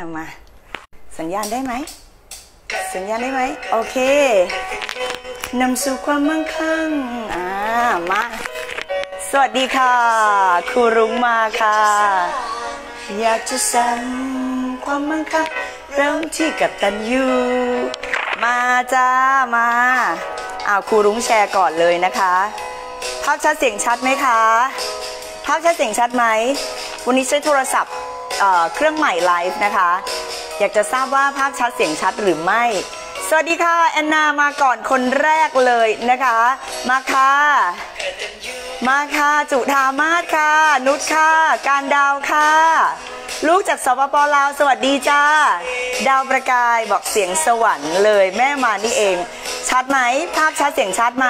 อะมา สัญญาณได้ไหม สัญญาณได้ไหม โอเคนำสู่ความมั่งคั่ง อ่า มา สวัสดีค่ะ ครูรุ้งมาค่ะ อยากจะสั่งความมั่งคั่งเริ่มที่กับตันยูมาจ้า มาอ้าวครูรุ้งแชร์ก่อนเลยนะคะ ภาพชัดเสียงชัดไหมคะ ภาพชัดเสียงชัดไหม วันนี้ใช้โทรศัพท์ เครื่องใหม่ไลฟ์นะคะ อยากจะทราบว่าภาพชัดเสียงชัดหรือไม่ สวัสดีค่ะ แอนนามาก่อนคนแรกเลยนะคะ มาค่ะ มาค่ะ จุธามาศค่ะ นุชค่ะ การดาวค่ะ ลูกจากสปปลาว สวัสดีจ้า ดาวประกายบอกเสียงสวรรค์เลยแม่มานี่เอง ชัดไหม ภาพชัดเสียงชัดไหม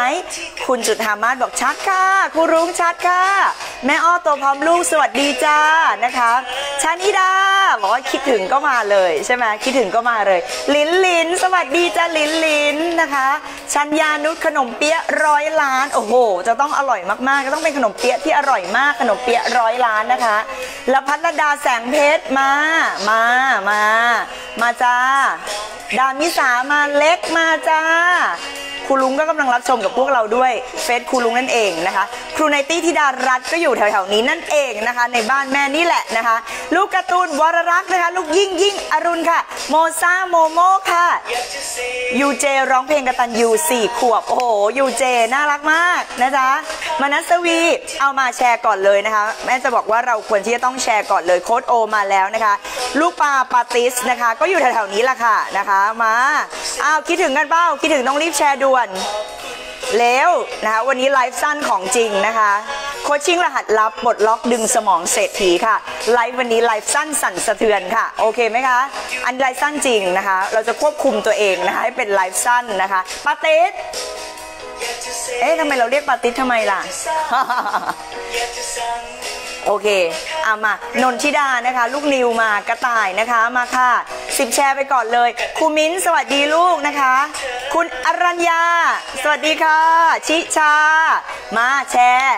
คุณจุธามาศบอกชัดค่ะครูรุ้งชัดค่ะ แม่อ้อตัวพร้อมลูกสวัสดีจ้านะคะชานิดาบอกว่าคิดถึงก็มาเลยใช่ไหมคิดถึงก็มาเลย ลินลินสวัสดีจ้าลินลินนะคะชัญญานุชขนมเปี๊ยะร้อยล้านโอ้โห จะต้องอร่อยมากๆก็ต้องเป็นขนมเปี๊ยะที่อร่อยมากขนมเปี๊ยะร้อยล้านนะคะล้วพัฒดาแสงเพชรมา มา มา มาจ้าดามิสามาเล็กมาจ้าครูลุงก็กำลังรับชมกับพวกเราด้วยเฟซครูลุงนั่นเองนะคะ ครูไนตี้ธิดารัตน์ก็อยู่แถวๆนี้นั่นเองนะคะ ในบ้านแม่นี่แหละนะคะ ลูกการ์ตูนวรรักษ์นะคะ ลูกยิ่งยิ่งอรุณค่ะ โมซาโมโมค่ะยูเจร้องเพลงกระตันยูสี่ขวบ โอ้โหยูเจน่ารักมากนะจ๊ะมานัสวีเอามาแชร์ก่อนเลยนะคะ แม่จะบอกว่าเราควรที่จะต้องแชร์ก่อนเลยโค้ดโอมาแล้วนะคะ ลูกปลาปาติสนะคะ ก็อยู่แถวๆนี้แหละค่ะนะคะ มาอ้าวคิดถึงกันเปล่าคิดถึงต้องรีบแชร์ด่วน แล้วนะคะวันนี้ไลฟ์สั้นของจริงนะคะ coaching รหัสลับปลดล็อกดึงสมองเศรษฐีค่ะ ไลฟ์วันนี้ไลฟ์สั้นสั่นสะเทือนค่ะ โอเคไหมคะ อันไลฟ์สั้นจริงนะคะ เราจะควบคุมตัวเองนะคะ ให้เป็นไลฟ์สั้นนะคะปาเต้เอ๊ะทำไมเราเรียกปาติสทำไมล่ะ โอเคเอามานนทิดานะคะ ลูกนิวมากระต่ายนะคะมาค่ะสิบแชร์ไปก่อนเลย ครูมิ้นสวัสดีลูกนะคะ คุณอรัญญา สวัสดีค่ะ ชิชา มาแชร์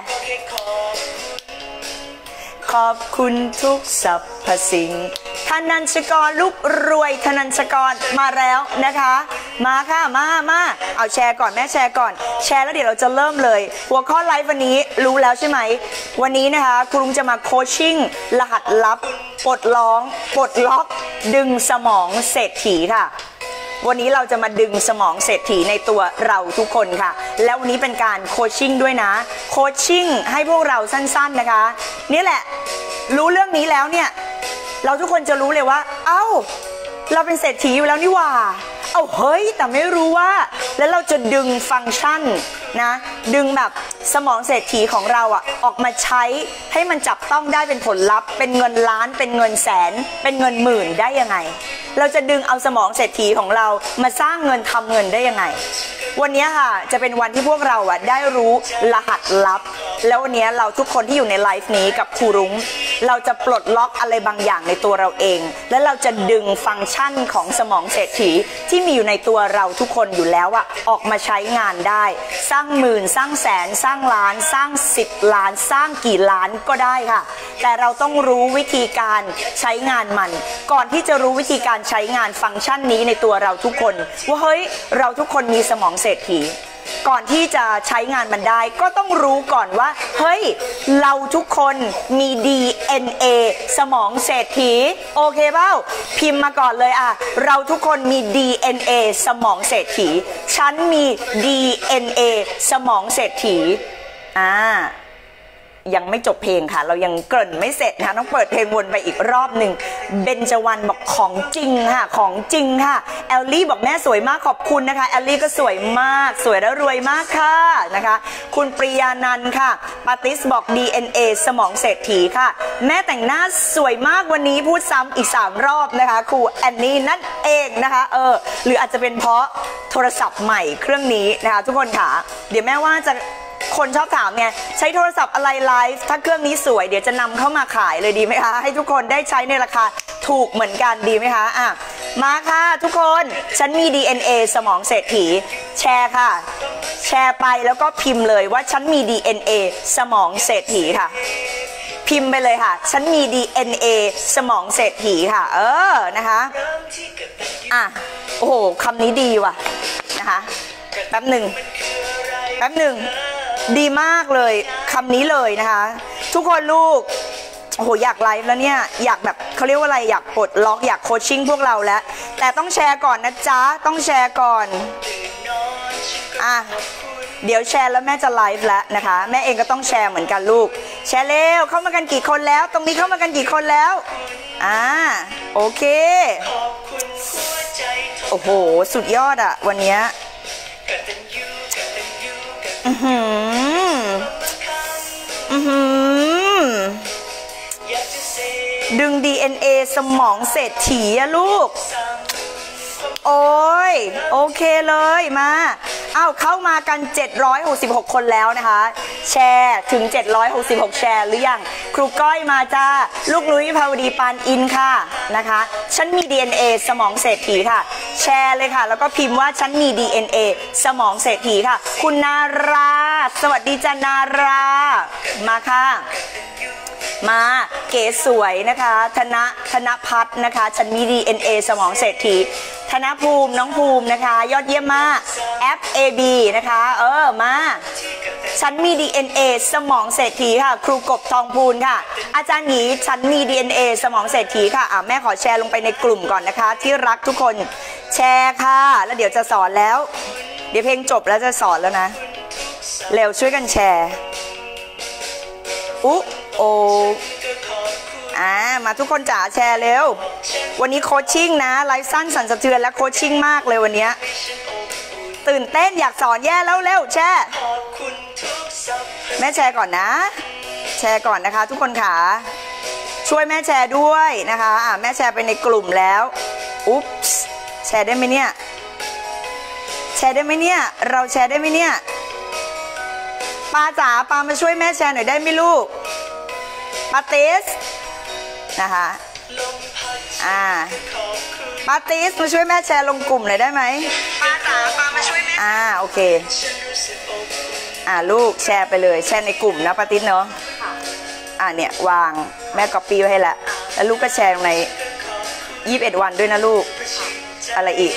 ขอบคุณทุกสรรพสิ่งธนัญชกรลูกรวยธนัญชกรมาแล้วนะคะ มาค่ะมามาเอาแชร์ก่อนแม่แชร์ก่อน แชร์แล้วเดี๋ยวเราจะเริ่มเลย หัวข้อไลฟ์วันนี้รู้แล้วใช่ไหม วันนี้นะคะครูลุงจะมาโคชชิ่งรหัสลับปลดล้องปลดล็อก ดึงสมองเศรษฐีค่ะ วันนี้เราจะมาดึงสมองเศรษฐีในตัวเราทุกคนค่ะ แล้ววันนี้เป็นการโคชชิ่งด้วยนะ โคชชิ่งให้พวกเราสั้นๆนะคะ นี่แหละ รู้เรื่องนี้แล้วเนี่ย เราทุกคนจะรู้เลยว่า เอ้า เราเป็นเศรษฐีอยู่แล้วนี่หว่าเอาเฮ้ย แต่ไม่รู้ว่า แล้วเราจะดึงฟังก์ชันนะ ดึงแบบสมองเศรษฐีของเราอะออกมาใช้ให้มันจับต้องได้เป็นผลลัพธ์ เป็นเงินล้าน เป็นเงินแสน เป็นเงินหมื่นได้ยังไง เราจะดึงเอาสมองเศรษฐีของเรามาสร้างเงินทำเงินได้ยังไง วันนี้ค่ะจะเป็นวันที่พวกเราอะได้รู้รหัสลับ แล้ววันนี้เราทุกคนที่อยู่ในไลฟ์นี้กับครูรุ้งเราจะปลดล็อกอะไรบางอย่างในตัวเราเอง และเราจะดึงฟังก์ชันของสมองเศรษฐีที่มีอยู่ในตัวเราทุกคนอยู่แล้วอะออกมาใช้งานได้ สร้างหมื่น สร้างแสน สร้างล้าน สร้างสิบล้าน สร้างกี่ล้านก็ได้ค่ะ แต่เราต้องรู้วิธีการใช้งานมัน ก่อนที่จะรู้วิธีการใช้งานฟังก์ชันนี้ในตัวเราทุกคน ว่าเฮ้ยเราทุกคนมีสมองเศรษฐี ก่อนที่จะใช้งานมันได้ ก็ต้องรู้ก่อนว่า เฮ้ย เราทุกคนมี DNA สมองเศรษฐี โอเคเปล่าพิมพ์มาก่อนเลยอะ เราทุกคนมี DNA สมองเศรษฐี ฉันมี DNA สมองเศรษฐีอ่า ยังไม่จบเพลงค่ะ เรายังเกริ่นไม่เสร็จนะคะต้องเปิดเพลงวนไปอีกรอบหนึ่งเบนจวันบอกของจริงค่ะของจริงค่ะแอลลี่บอกแม่สวยมากขอบคุณนะคะแอลลี่ก็สวยมากสวยและรวยมากค่ะนะคะ คุณปริยานันท์ค่ะปาติสบอก DNA สมองเศรษฐีค่ะ แม่แต่งหน้าสวยมากวันนี้พูดซ้ำอีก 3 รอบนะคะครูแอนนี่นั่นเองนะคะเออหรืออาจจะเป็นเพราะโทรศัพท์ใหม่เครื่องนี้นะคะทุกคนค่ะ เดี๋ยวแม่ว่าจะ คนชอบถามไงใช้โทรศัพท์อะไรไลฟ์ถ้าเครื่องนี้สวยเดี๋ยวจะนำเข้ามาขายเลยดีไหมคะ ให้ทุกคนได้ใช้ในราคาถูกเหมือนกันดีไหมคะอะมาค่ะทุกคนฉันมี DNA สมองเศรษฐี แชร์ค่ะ แชร์ไปแล้วก็พิมพ์เลยว่าฉันมี DNA สมองเศรษฐีค่ะพิมพ์ไปเลยค่ะ ฉันมี DNA สมองเศรษฐีค่ะ เออ นะคะ อะ โอ้โห คำนี้ดีว่ะ นะคะ แป๊บหนึ่ง ป๊บหนึ่งดีมากเลยคำนี้เลยนะคะ ทุกคนลูกโอ้โหอยากไลฟ์แล้วเนี่ย อยากแบบเขาเรียกว่าอะไรอยากปลดล็อกอยากโคชชิ่งพวกเราแล้ว แต่ต้องแชร์ก่อนนะจ๊ะ ต้องแชร์ก่อนอะเดี๋ยวแชร์แล้วแม่จะไลฟ์แล้วนะคะ แม่เองก็ต้องแชร์เหมือนกันลูก แชร์เร็วเข้ามากันกี่คนแล้ว ตรงนี้เข้ามากันกี่คนแล้วอ่าโอเคโอ้โห สุดยอดอะวันเนี้ย อือหืออือหือดึง DNA สมองเศรษฐีอะลูก โอ้ย โอเคเลยมา เอ้าเข้ามากัน 766 คนแล้วนะคะ แชร์ถึง 766 แชร์หรือยังครูก้อยมาจ้า ลูกนุ้ยภาวดีปานอินค่ะนะคะฉันมี DNA สมองเศรษฐีค่ะ แชร์เลยค่ะ แล้วก็พิมพ์ว่าฉันมี DNA สมองเศรษฐีค่ะ คุณนารา สวัสดีจ้านารา มาค่ะ มาเก๋สวยนะคะ ธนธนพัฒน์นะคะฉันมี DNA สมองเศรษฐีธนภูมิน้องภูมินะคะ ยอดเยี่ยมมากแอป AB นะคะ เออมาฉันมี DNA สมองเศรษฐีค่ะ ครูกบทองพูนค่ะ อาจารย์หยีฉันมี DNA สมองเศรษฐีค่ะอะ แม่ขอแชร์ลงไปในกลุ่มก่อนนะคะ ที่รักทุกคนแชร์ค่ะ แล้วเดี๋ยวจะสอนแล้ว เดี๋ยวเพลงจบแล้วจะสอนแล้วนะ เร็วช่วยกันแชร์อุ๊ โออ่ามาทุกคนจ๋าแชร์เร็ว วันนี้โคชชิ่งนะไลฟ์สั้นสั่นสะเทือนและโคชชิ่งมากเลยวันนี้ตื่นเต้นอยากสอนแย่แล้วเร็วแชร์แม่แชร์ก่อนนะ แชร์ก่อนนะคะ ทุกคนขาช่วยแม่แชร์ด้วยนะคะอ่าแม่แชร์ไปในกลุ่มแล้วอุ๊บส์แชร์ได้ไหมเนี่ยแชร์ได้ไหมเนี่ย เราแชร์ได้ไหมเนี่ยปาจ๋าปามาช่วยแม่แชร์หน่อยได้ไหมลูก ปาติสนะคะอ่าปาติสมาช่วยแม่แชร์ลงกลุ่มหน่อยได้ไหมปาจ๋าปามาช่วยแม่อ่าโอเคอ่าลูกแชร์ไปเลยแชร์ในกลุ่มนะปาติสเนาะอ่าเนี่ยวางแม่ก๊อปปี้ไว้ให้ละแล้วลูกก็แชร์ลงใน21วันด้วยนะลูก อะไรอีก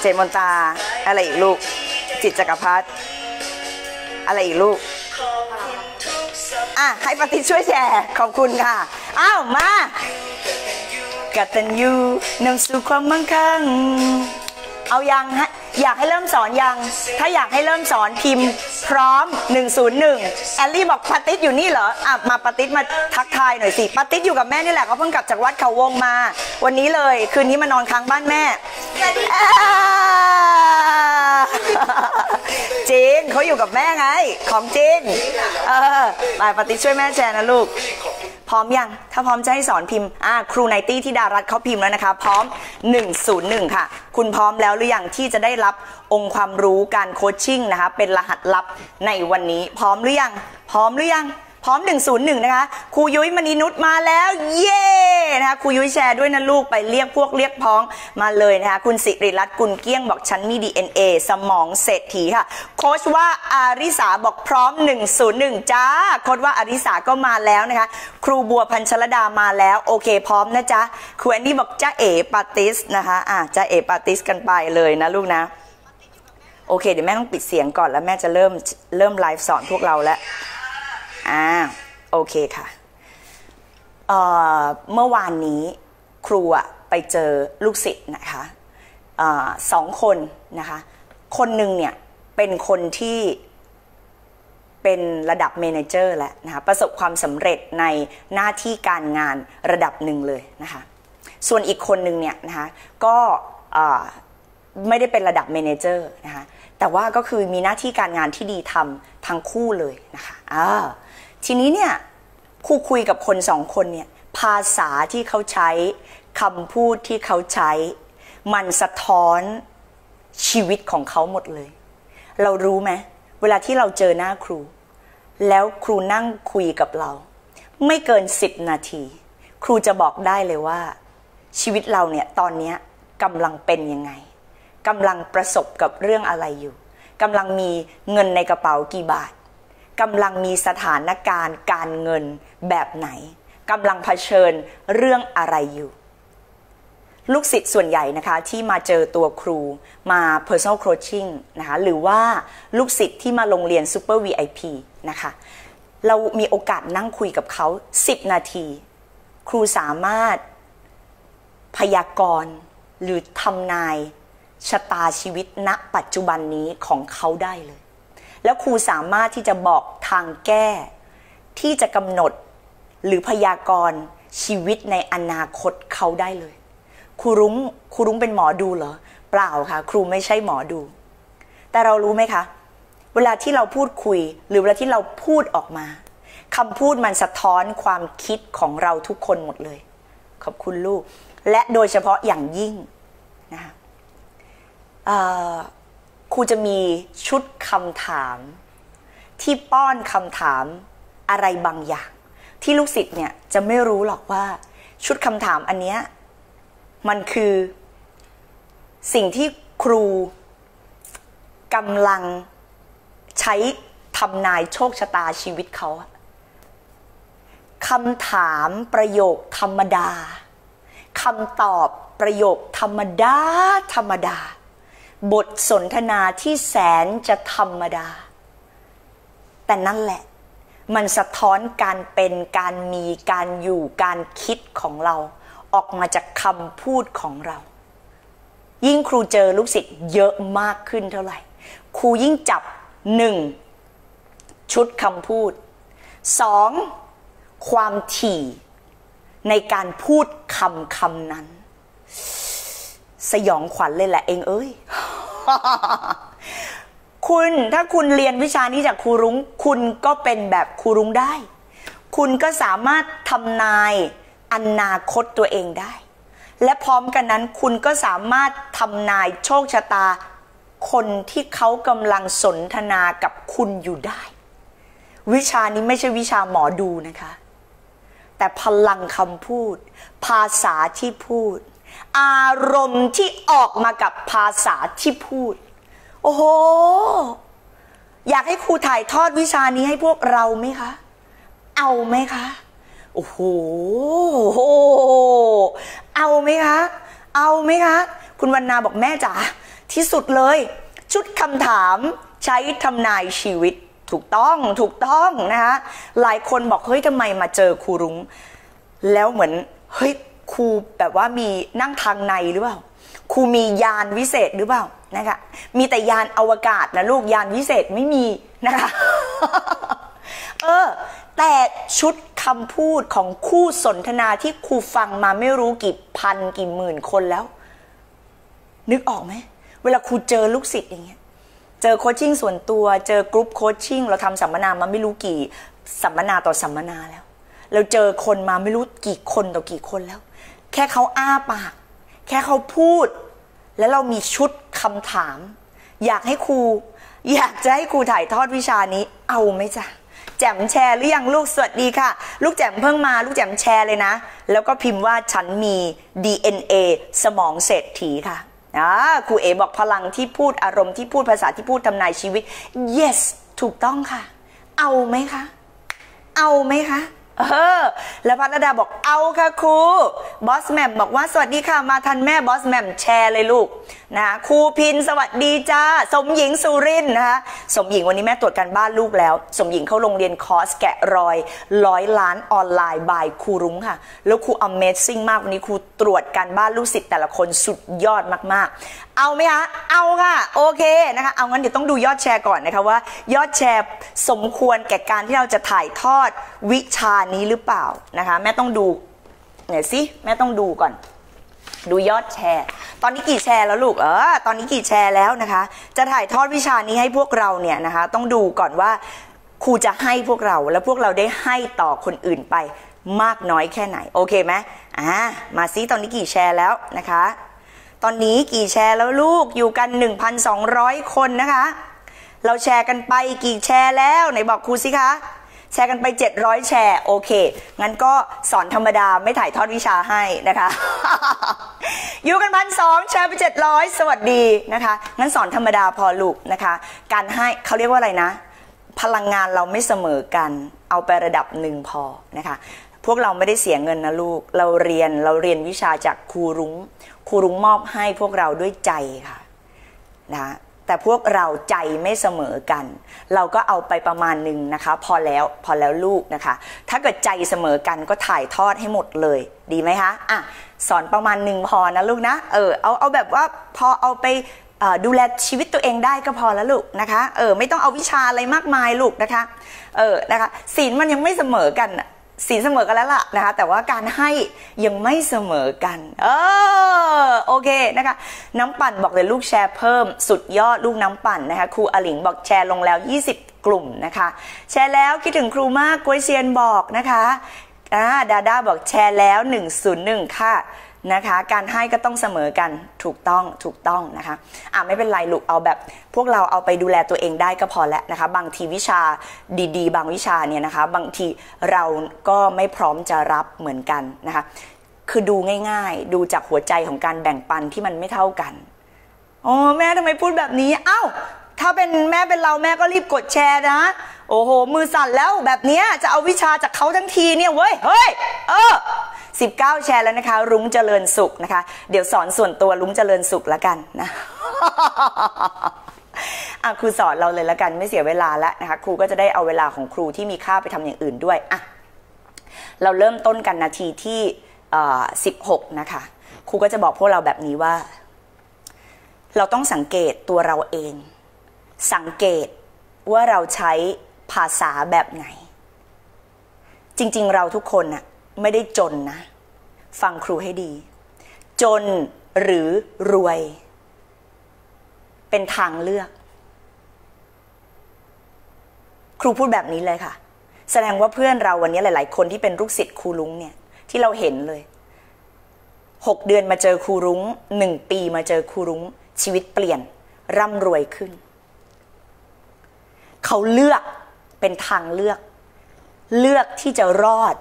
เจนมนตา อะไรอีกลูก จิตจักรพัฒอะไรอีกลูก อะให้ปฏิช่วยแชร์ ขอบคุณค่ะ อ้าวมากตันยูนำสู่ความมั่งคั่ง เอายังฮะอยากให้เริ่มสอนยัง ถ้าอยากให้เริ่มสอนพิมพ์พร้อม 101 แอลลี่บอกปาติสอยู่นี่เหรออะมาปาติสมาทักทายหน่อยสิปาติสอยู่กับแม่นี่แหละเขาเพิ่งกลับจากวัดเขาวงมา วันนี้เลย คืนนี้มานอนค้างบ้านแม่อ่า จริงเขาอยู่กับแม่ไง ของจริงเออไปปาติช่วยแม่แชร์นะลูก พร้อมยัง ถ้าพร้อมจะให้สอนพิมพ์อ่าครูไนตี้ที่ดารัตเขาพิมพ์แล้วนะคะ พร้อม 101 ค่ะ คุณพร้อมแล้วหรือยังที่จะได้รับองค์ความรู้การโคชชิ่งนะคะ เป็นรหัสลับในวันนี้ พร้อมหรือยัง พร้อมหรือยัง พร้อม 101 นะคะครูยุ้ยมณีนุชมาแล้ว เย้นะคะครูยุ้ยแชร์ด้วยนะลูกไปเรียกพวกเรียกพ้องมาเลยนะคะคุณสิริรัตน์กุลเกี้ยงบอกฉันมี DNA สมองเศรษฐีค่ะ โค้ชว่าอาริสาบอกพร้อม 101 จ้า โค้ชว่าอาริสาก็มาแล้วนะคะ ครูบัวพันชลดามาแล้วโอเคพร้อมนะจ๊ะครูแอนนี่บอกจ้าเอ๋ปาติสนะคะอะจ้าเอ๋ปาติสกันไปเลยนะลูกนะโอเคเดี๋ยวแม่ต้องปิดเสียงก่อนแล้วแม่จะเริ่มเริ่มไลฟ์สอนพวกเราแล้ว อ่าโอเคค่ะเเมื่อวานนี้ครูอะไปเจอลูกศิษย์นะคะอสองคนนะคะ คนหนึ่งเนี่ยเป็นคนที่เป็นระดับเมนเจอร์แล้วนะคะประสบความสำเร็จในหน้าที่การงานระดับหนึ่งเลยนะคะส่วนอีกคนหนึ่งเนี่ยนะคะก็ไม่ได้เป็นระดับเมนเจอร์นะคะแต่ว่าก็คือมีหน้าที่การงานที่ดีทำ ทั้งคู่เลยนะคะอ่าทีนี้เนี่ยครูคุยกับคนสองคนเนี่ยภาษาที่เขาใช้คำพูดที่เขาใช้ มันสะท้อนชีวิตของเขาหมดเลย เรารู้ไหมเวลาที่เราเจอหน้าครู แล้วครูนั่งคุยกับเรา ไม่เกินสิบนาที ครูจะบอกได้เลยว่า ชีวิตเราเนี่ยตอนนี้กำลังเป็นยังไงกำลังประสบกับเรื่องอะไรอยู่ กำลังมีเงินในกระเป๋ากี่บาทกำลังมีสถานการณ์การเงินแบบไหนกำลังเผชิญเรื่องอะไรอยู่ ลูกศิษย์ส่วนใหญ่นะคะที่มาเจอตัวครูมา personal coaching นะคะหรือว่าลูกศิษย์ที่มาโรงเรียน super VIP นะคะเรามีโอกาสนั่งคุยกับเขา 10 นาที ครูสามารถพยากรณ์หรือทำนาย ชะตาชีวิตณปัจจุบันนี้ของเขาได้เลย แล้วครูสามารถที่จะบอกทางแก้ ที่จะกำหนดหรือพยากรณ์ชีวิตในอนาคตเขาได้เลย ครูรุ้งครูรุ้งเป็นหมอดูเหรอ เปล่าค่ะ ครูไม่ใช่หมอดู แต่เรารู้ไหมคะ เวลาที่เราพูดคุย หรือเวลาที่เราพูดออกมาคำพูดมันสะท้อนความคิดของเราทุกคนหมดเลย ขอบคุณลูก และโดยเฉพาะอย่างยิ่ง ครูจะมีชุดคำถาม ที่ป้อนคำถามอะไรบางอย่าง ที่ลูกศิษย์เนี่ยจะไม่รู้หรอกว่าชุดคำถามอันเนี้ยมันคือ สิ่งที่ครูกำลังใช้ทำนายโชคชะตาชีวิตเขาคำถามประโยคธรรมดาคำตอบประโยคธรรมดา ธรรมดา บทสนทนาที่แสนจะธรรมดา แต่นั่นแหละ มันสะท้อนการเป็นการมีการอยู่การคิดของเรา ออกมาจากคำพูดของเรา ยิ่งครูเจอลูกศิษย์เยอะมากขึ้นเท่าไหร่ ครูยิ่งจับหนึ่งชุดคำพูดสองความถี่ในการพูดคำคำนั้น สยองขวัญเลยแหละเองเอ้ย คุณถ้าคุณเรียนวิชานี้จากครูรุง้ง คุณก็เป็นแบบครูรุ้งได้ คุณก็สามารถทำนายอนาคตตัวเองได้ และพร้อมกันนั้นคุณก็สามารถทำนายโชคชะตา คนที่เขากำลังสนทนากับคุณอยู่ได้ วิชานี้ไม่ใช่วิชาหมอดูนะคะ แต่พลังคำพูด ภาษาที่พูด อารมณ์ที่ออกมากับภาษาที่พูด โอ้โห อยากให้ครูถ่ายทอดวิชานี้ให้พวกเราไหมคะ เอาไหมคะ โอ้โห เอาไหมคะ เอาไหมคะ คุณวรรณาบอกแม่จ๋าที่สุดเลย ชุดคำถามใช้ทำนายชีวิตถูกต้องถูกต้องนะคะหลายคนบอกเฮ้ยทำไมมาเจอครูรุง้ง แล้วเหมือนเฮ้ย ครูแบบว่ามีนั่งทางในหรือเปล่าครูมียานวิเศษหรือเปล่านะคะมีแต่ยานอวกาศนะลูกยานวิเศษไม่มีนะคะเออแต่ชุดคำพูดของคู่สนทนาที่ครูฟังมาไม่รู้กี่พันกี่หมื่นคนแล้ว นึกออกไหมเวลาครูเจอลูกศิษย์อย่างเงี้ยเจอโคชชิ่งส่วนตัว เจอกรุ๊ปโคชชิ่งเราทำสัมมนามาไม่รู้กี่สัมมนาต่อสัมมนาแล้ว เราเจอคนมาไม่รู้กี่คนต่อกี่คนแล้ว แค่เขาอ้าปาก แค่เขาพูด แล้วเรามีชุดคำถาม อยากให้ครู อยากจะให้ครูถ่ายทอดวิชานี้ เอาไหมจ๊ะแจมแชร์หรือยังลูกสวัสดีค่ะ ลูกแจมเพิ่งมา ลูกแจมแชร์เลยนะ แล้วก็พิมพ์ว่าฉันมี DNA สมองเศรษฐีค่ะอ่าครูเอบอกพลังที่พูดอารมณ์ที่พูดภาษาที่พูดทำนายชีวิต yes ถูกต้องค่ะ เอาไหมคะ เอาไหมคะ เออแล้วพัฒดาบอกเอาค่ะครูบอสแมมบอกว่าสวัสดีค่ะมาทันแม่บอสแมมแชร์เลยลูกนะครูพินสวัสดีจ้า สมหญิงสุรินนะคะสมหญิงวันนี้แม่ตรวจการบ้านลูกแล้ว สมหญิงเข้าโรงเรียนคอร์สแกะรอยร้อยล้านออนไลน์บายครูรุ้งค่ะ แล้วครู Amazing มากวันนี้ครูตรวจการบ้านลูกศิษย์แต่ละคนสุดยอดมากๆ เอาไหมคะเอาค่ะโอเคนะคะเอางั้นเดี๋ยวต้องดูยอดแชร์ก่อนนะคะว่า ยอดแชร์สมควรแก่การที่เราจะถ่ายทอดวิชานี้หรือเปล่านะคะ แม่ต้องดูไหนสิแม่ต้องดูก่อน ดูยอดแชร์ ตอนนี้กี่แชร์แล้วลูกเออตอนนี้กี่แชร์แล้วนะคะ จะถ่ายทอดวิชานี้ให้พวกเราเนี่ยนะคะ ต้องดูก่อนว่าครูจะให้พวกเราแล้วพวกเราได้ให้ต่อคนอื่นไปมากน้อยแค่ไหน โอเคไหมอ่ามาซิตอนนี้กี่แชร์แล้วนะคะ ตอนนี้กี่แชร์แล้วลูกอยู่กัน 1,200 คนนะคะ เราแชร์กันไปกี่แชร์แล้วไหนบอกครูสิคะ แชร์กันไป 700 แชร์โอเค งั้นก็สอนธรรมดาไม่ถ่ายทอดวิชาให้นะคะอยู่กันพันสองแชร์ไป 700 สวัสดีนะคะ งั้นสอนธรรมดาพอลูกนะคะ การให้เขาเรียกว่าอะไรนะ พลังงานเราไม่เสมอกัน เอาไประดับหนึ่งพอนะคะพวกเราไม่ได้เสียเงินนะลูก เราเรียนเราเรียนวิชาจากครูรุง้ง ครูรุ้งมอบให้พวกเราด้วยใจค่ะนะ แต่พวกเราใจไม่เสมอกัน เราก็เอาไปประมาณหนึ่งนะคะ พอแล้วพอแล้วลูกนะคะ ถ้าเกิดใจเสมอกันก็ถ่ายทอดให้หมดเลย ดีไหมคะอะสอนประมาณหนึ่งพอนะลูกนะเออเอาเอาแบบว่าพอเอาไปดูแลชีวิตตัวเองได้ก็พอแล้วลูกนะคะเออไม่ต้องเอาวิชาอะไรมากมายลูกนะคะเออนะคะศีลมันยังไม่เสมอกัน สีเสมอกันแล้วล่ะนะคะ แต่ว่าการให้ยังไม่เสมอกัน เออโอเคนะคะ น้ำปั่นบอกเลยลูกแชร์เพิ่มสุดยอดลูกน้ำปั่นนะคะครูอลิงบอกแชร์ลงแล้ว 20 กลุ่มนะคะ แชร์แล้วคิดถึงครูมากกวยเซียนบอกนะคะอ่าดาดาบอกแชร์แล้ว 101 ค่ะ นะคะ การให้ก็ต้องเสมอกันถูกต้องถูกต้องนะคะอะไม่เป็นไรลูกเอาแบบ พวกเราเอาไปดูแลตัวเองได้ก็พอแล้วนะคะ บางทีวิชาดีๆ บางวิชาเนี่ยนะคะ บางทีเราก็ไม่พร้อมจะรับเหมือนกันนะคะ คือดูง่าย ๆ ดูจากหัวใจของการแบ่งปันที่มันไม่เท่ากันโอ้แม่ทำไมพูดแบบนี้ เอา้า ถ้าเป็นแม่เป็นเราแม่ก็รีบกดแชร์นะ โอ้โห มือสั่นแล้วแบบนี้จะเอาวิชาจากเขาทั้งทีเนี่ยเว้ย เฮ้ย เออ 19 แชร์แล้วนะคะ รุ้งเจริญสุขนะคะ เดี๋ยวสอนส่วนตัวรุ้งเจริญสุขแล้วกันนะอะครูสอนเราเลยแล้วกันไม่เสียเวลาแล้วนะคะ ครูก็จะได้เอาเวลาของครูที่มีค่าไปทำอย่างอื่นด้วยอะเราเริ่มต้นกันนาทีที่16 นะคะ ครูก็จะบอกพวกเราแบบนี้ว่า เราต้องสังเกตตัวเราเอง สังเกตว่าเราใช้ภาษาแบบไหน จริง ๆ เราทุกคนอะไม่ได้จนนะ ฟังครูให้ดี จนหรือรวย เป็นทางเลือก ครูพูดแบบนี้เลยค่ะ แสดงว่าเพื่อนเราวันนี้หลาย ๆ คนที่เป็นลูกศิษย์ครูลุงเนี่ย ที่เราเห็นเลยหกเดือนมาเจอครูรุง้งหนึ่งปีมาเจอครูรุง้ง ชีวิตเปลี่ยน ร่ำรวยขึ้น เขาเลือกเป็นทางเลือก เลือกที่จะรอด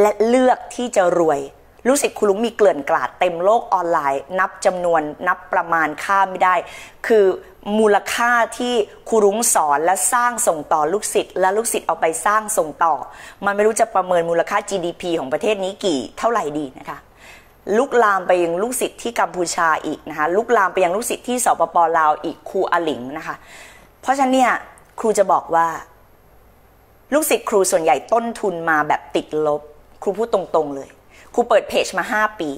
และเลือกที่จะรวยรู้สึกคุณลุงมีเกลื่อนกลาดเต็มโลกออนไลน์ นับจำนวนนับประมาณค่าไม่ได้ คือมูลค่าที่ครูรุ้งสอนและสร้างส่งต่อลูกศิษย์และลูกศิษย์เอาไปสร้างส่งต่อ มันไม่รู้จะประเมินมูลค่า GDP ของประเทศนี้กี่เท่าไหร่ดีนะคะลุกลามไปยังลูกศิษย์ที่กัมพูชาอีกนะคะลุกลามไปยังลูกศิษย์ที่สปปลาวอีกครูอลิงนะคะ เพราะฉะนั้นเนี่ย ครูจะบอกว่า ลูกศิษย์ครูส่วนใหญ่ต้นทุนมาแบบติดลบ ครูพูดตรงๆเลย ครูเปิดเพจมา 5 ปี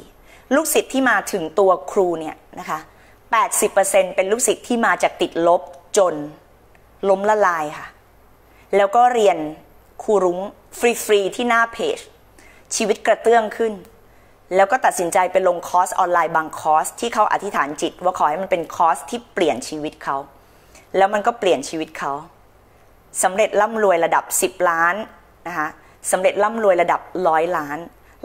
ลูกศิษย์ที่มาถึงตัวครูเนี่ยนะคะ80%เป็นลูกศิษย์ที่มาจากติดลบจน ล้มละลายค่ะ แล้วก็เรียนครูรุ้งฟรีๆที่หน้าเพจ ชีวิตกระเตื้องขึ้น แล้วก็ตัดสินใจไปลงคอร์สออนไลน์บางคอร์สที่เขาอธิษฐานจิต ว่าขอให้มันเป็นคอร์สที่เปลี่ยนชีวิตเขา แล้วมันก็เปลี่ยนชีวิตเขาสำเร็จร่ำรวยระดับ 10 ล้านนะคะสำเร็จร่ำรวยระดับร้อยล้าน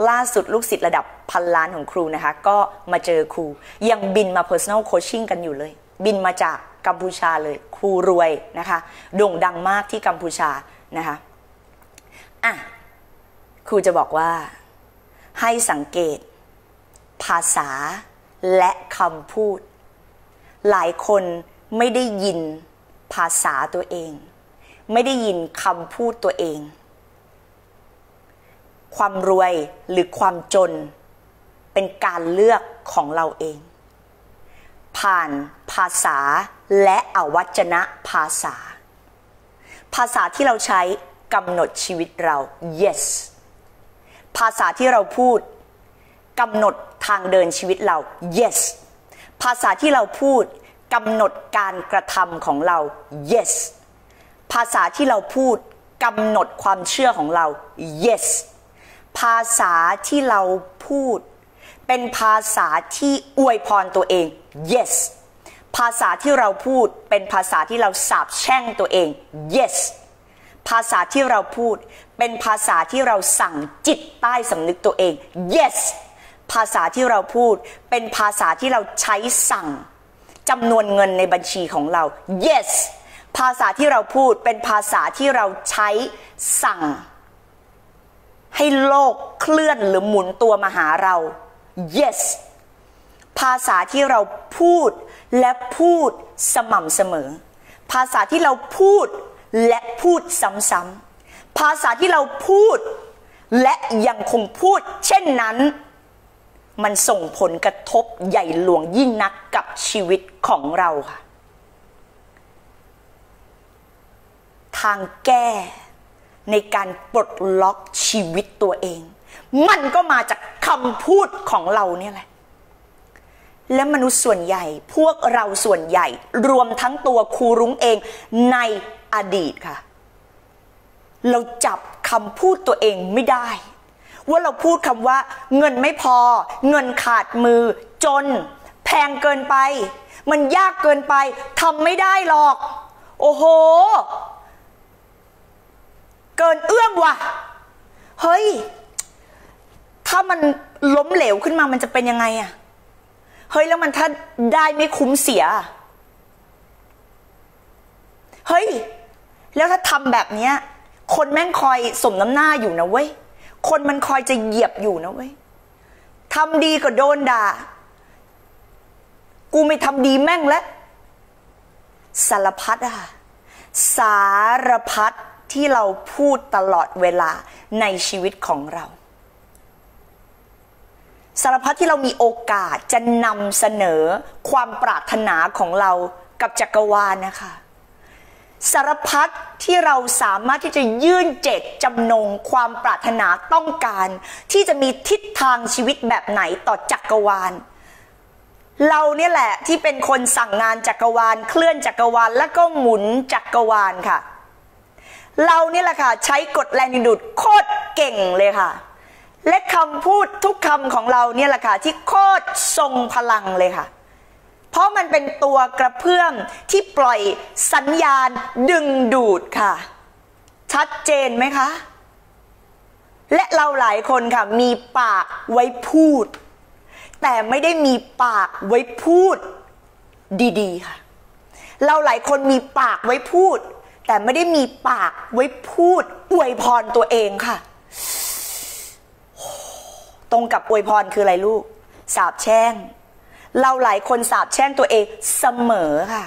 ล่าสุดลูกศิษย์ระดับพันล้านของครูนะคะ ก็มาเจอครู ยังบินมา personal coaching กันอยู่เลย บินมาจากกัมพูชาเลย ครูรวยนะคะ โด่งดังมากที่กัมพูชานะคะอะครูจะบอกว่า ให้สังเกต ภาษาและคำพูด หลายคน ไม่ได้ยินภาษาตัวเอง ไม่ได้ยินคำพูดตัวเอง ความรวยหรือความจน เป็นการเลือกของเราเอง ผ่านภาษาและอวัจนะภาษา ภาษาที่เราใช้กำหนดชีวิตเรา yes ภาษาที่เราพูดกำหนดทางเดินชีวิตเรา yes ภาษาที่เราพูด กำหนดการกระทำของเรา yes ภาษาที่เราพูดกำหนดความเชื่อของเรา yes ภาษาที่เราพูด เป็นภาษาที่อวยพรตัวเอง yes ภาษาที่เราพูดเป็นภาษาที่เราสาบแช่งตัวเอง yes ภาษาที่เราพูด เป็นภาษาที่เราสั่งจิตใต้สำนึกตัวเอง yes ภาษาที่เราพูด เป็นภาษาที่เราใช้สั่ง จำนวนเงินในบัญชีของเรา yes ภาษาที่เราพูดเป็นภาษาที่เราใช้สั่ง ให้โลกเคลื่อนหรือหมุนตัวมาหาเรา yes ภาษาที่เราพูดและพูดสม่ำเสมอ ภาษาที่เราพูดและพูดซ้ำๆภาษาที่เราพูดและยังคงพูดเช่นนั้น มันส่งผลกระทบใหญ่หลวงยิ่งนักกับชีวิตของเราค่ะ ทางแก้ในการปลดล็อกชีวิตตัวเอง มันก็มาจากคำพูดของเราเนี่ยแหละ และมนุษย์ส่วนใหญ่พวกเราส่วนใหญ่รวมทั้งตัวครูรุ้งเองในอดีตค่ะ เราจับคำพูดตัวเองไม่ได้ ว่าเราพูดคำว่า เงินไม่พอ เงินขาดมือ จน แพงเกินไป มันยากเกินไปทำไม่ได้หรอก โอ้โห เกินเอื้อมว่ะ เฮ้ย ถ้ามันล้มเหลวขึ้นมามันจะเป็นยังไงอะเฮ้ยแล้วมันถ้าได้ไม่คุ้มเสีย เฮ้ย แล้วถ้าทำแบบเนี้ย คนแม่งคอยสมน้ำหน้าอยู่นะเว้ย คนมันคอยจะเหยียบอยู่นะเว้ยทำดีก็โดนด่า กูไม่ทำดีแม่งแล้วสารพัดอะค่ะ สารพัดที่เราพูดตลอดเวลาในชีวิตของเรา สารพัดที่เรามีโอกาสจะนำเสนอความปรารถนาของเรากับจักรวาลนะคะ สารพัดที่เราสามารถที่จะยื่นเจตจำนงความปรารถนาต้องการ ที่จะมีทิศทางชีวิตแบบไหนต่อจักรวาล เราเนี่ยแหละที่เป็นคนสั่งงานจักรวาล เคลื่อนจักรวาลแล้วก็หมุนจักรวาลค่ะ เราเนี่ยแหละค่ะใช้กฎแรงดึงดูดโคตรเก่งเลยค่ะ และคำพูดทุกคำของเราเนี่ยแหละค่ะที่โคตรทรงพลังเลยค่ะ เพราะมันเป็นตัวกระเพื่อมที่ปล่อยสัญญาณดึงดูดค่ะ ชัดเจนไหมคะ และเราหลายคนค่ะ มีปากไว้พูด แต่ไม่ได้มีปากไว้พูดดีๆค่ะ เราหลายคนมีปากไว้พูด แต่ไม่ได้มีปากไว้พูดอวยพรตัวเองค่ะ ตรงกับอวยพรคืออะไรลูก สาบแช่ง เราหลายคนสาบแช่งตัวเองเสมอค่ะ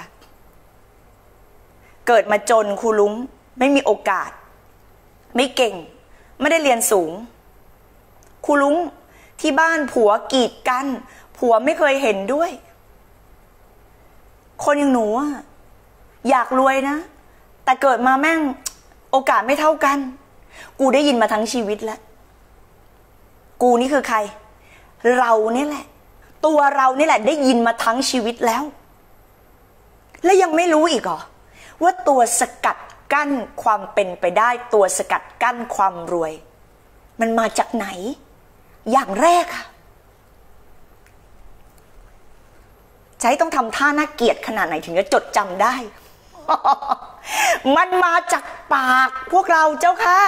เกิดมาจนครูลุงไม่มีโอกาส ไม่เก่ง ไม่ได้เรียนสูงครูลุงที่บ้านผัวกีดกัน ผัวไม่เคยเห็นด้วย คนอย่างหนูอะอยากรวยนะ แต่เกิดมาแม่งโอกาสไม่เท่ากัน กูได้ยินมาทั้งชีวิตแล้ว กูนี่คือใคร เรานี่แหละ ตัวเรานี่แหละได้ยินมาทั้งชีวิตแล้ว และยังไม่รู้อีกเหรอว่าตัวสกัดกั้นความเป็นไปได้ ตัวสกัดกั้นความรวย มันมาจากไหน อย่างแรกค่ะใช้ต้องทำท่าน่าเกียดขนาดไหนถึงจะจดจำได้ มันมาจากปากพวกเราเจ้าค่ะ